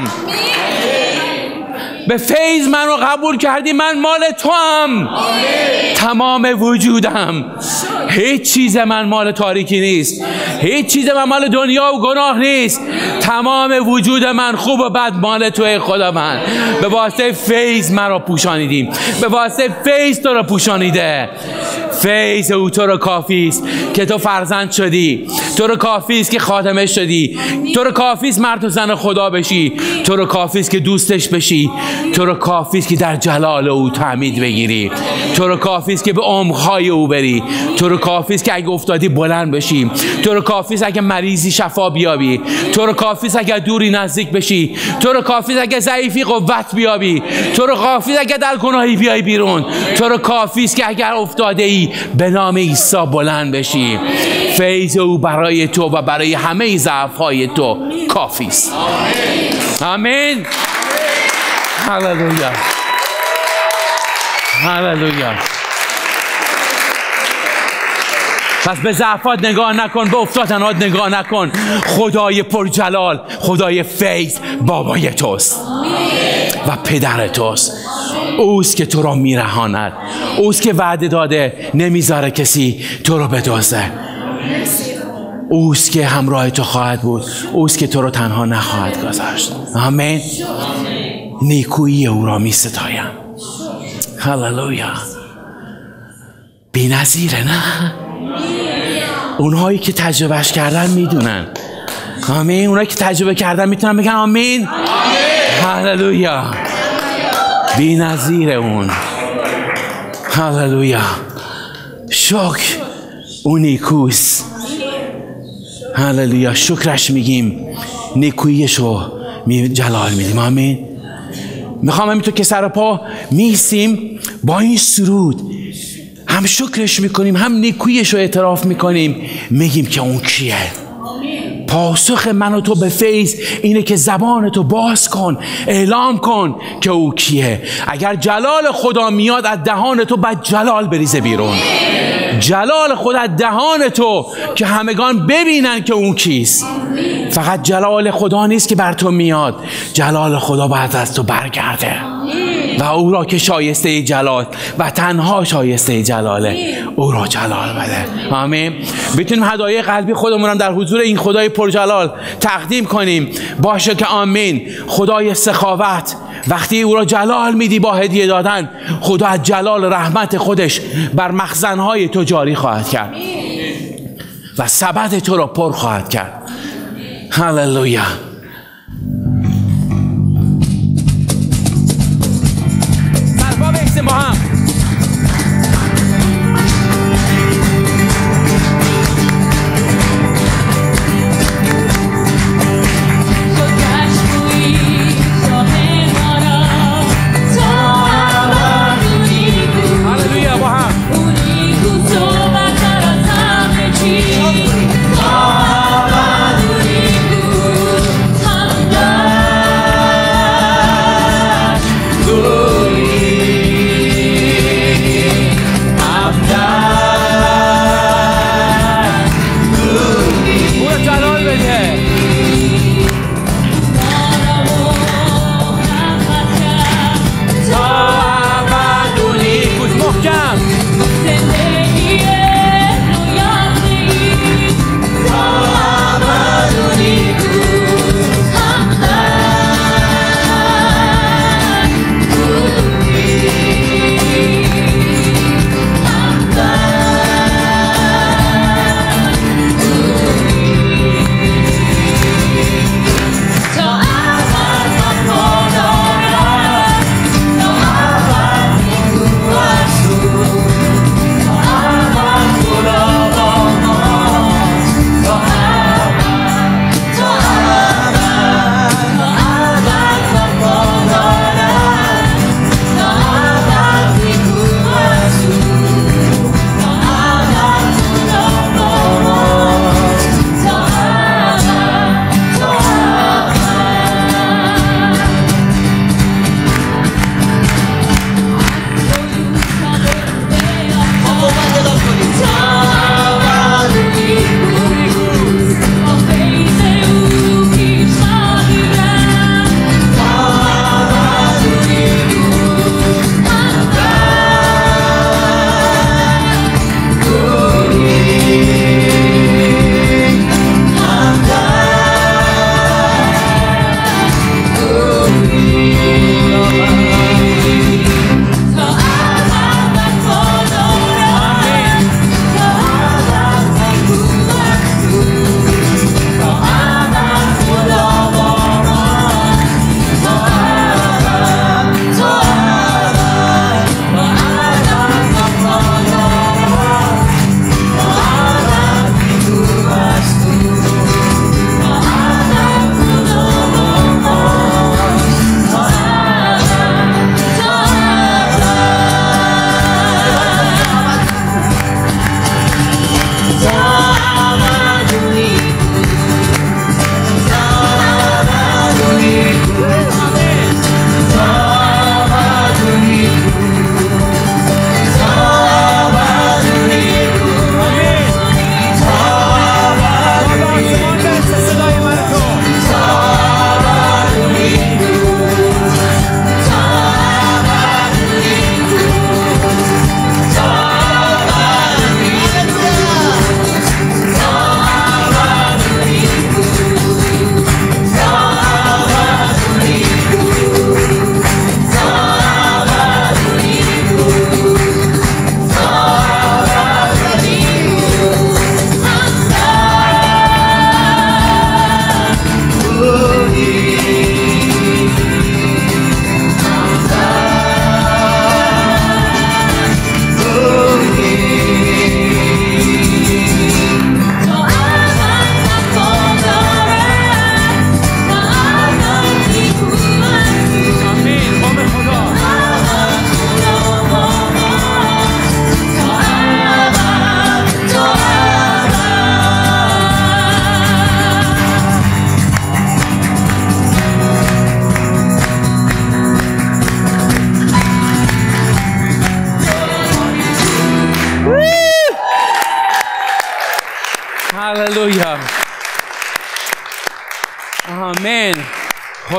به فیض من رو قبول کردی من مال تو هم تمام وجودم. هیچ چیز من مال تاریکی نیست. هیچ چیز من مال دنیا و گناه نیست. تمام وجود من خوب و بد مال توی خدا من. به واسطه فیض مرا پوشانیدیم. به واسطه فیض تو رو پوشانیده. فیض او تو رو کافی است که تو فرزند شدی تو رو کافی است که خادمش شدی تو رو کافی است مرد و زن خدا بشی تو رو کافی است که دوستش بشی تو رو کافی است که در جلال او تعمید بگیری تو رو کافی است که به عمقهای او بری تو رو کافی است که اگه افتادی بلند بشی تو رو کافی است اگه مریضی شفا بیابی تو رو کافی است اگه دوری نزدیک بشی تو رو کافی است اگه ضعیفی قوت بیابی تو رو کافی است اگه در گناهی بیای بیرون تو رو کافی است که اگر افتاده ای به نام عیسی بلند بشی. فیض او برای تو و برای همه ضعف های تو کافی است. آمین. هللویا. هللویا. پس به ضعفات نگاه نکن به افتادنات نگاه نکن. خدای پرجلال خدای فیض بابای توست. و پدر توست. اوست که تو را میرهاند. اوست که وعده داده نمی‌ذاره کسی تو رو بدزده. اوست که همراه تو خواهد بود. اوست که تو رو تنها نخواهد گذاشت. آمین. نیکویی او را می ستایم. هللویا. بی نظیره نه؟ اونهایی که تجربهش کردن می‌دونن. آمین. اونهایی که تجربه کردن می‌تونن بگن آمین. هللویا. بی نظیر اون هللویا. شکر اون نیکوست هللویا. شکرش میگیم. نیکوییش رو می جلال میدیم. آمین. می‌خوام همینطور که سر پا میسیم با این سرود هم شکرش می‌کنیم هم نیکویش رو اعتراف می‌کنیم. میگیم که اون کیه؟ پاسخ من و تو به فیض اینه که زبان تو باز کن اعلام کن که او کیه. اگر جلال خدا میاد از دهان تو بعد جلال بریزه بیرون. جلال خدا از دهان تو که همگان ببینن که اون کیست. فقط جلال خدا نیست که بر تو میاد. جلال خدا بعد از تو برگرده. و او را که شایسته جلال و تنها شایسته جلاله. او را جلال بده. آمین. بتونیم هدایای قلبی خودمون هم در حضور این خدای پرجلال تقدیم کنیم. باشه که آمین. خدای سخاوت. وقتی او را جلال میدی با هدیه دادن خدا از جلال رحمت خودش بر مخزنهای تو جاری خواهد کرد. و سبد تو را پر خواهد کرد. هللویا.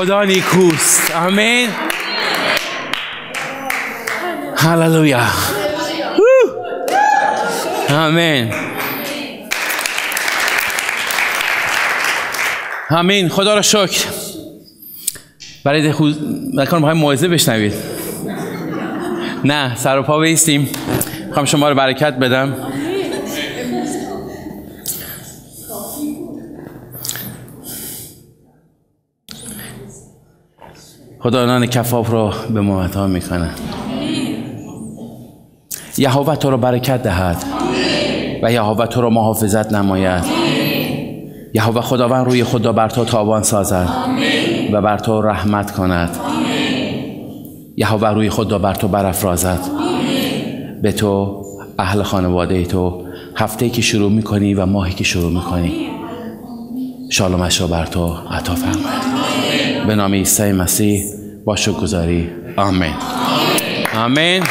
خدا نیکوست. آمین. هللویا. آمین. آمین. خدا را شکر. برای خود نکنم می‌خوایم موعظه بشنوید. نه سر و پا بیستیم. می‌خوام شما رو برکت بدم. خدا نان کفاف رو به ما عطا می‌کنه. یهوه تو رو برکت دهد و یهوه تو رو محافظت نماید. یهوه خداوند روی خدا بر تو تابان سازد و بر تو رحمت کند. یهوه روی خدا بر تو برافرازد. به تو اهل خانواده تو هفته که شروع می‌کنی و ماهی که شروع می‌کنی. شالومش را بر تو عطا فرماید. به نام عیسی مسیح با شکرگزاری آمین. آمین.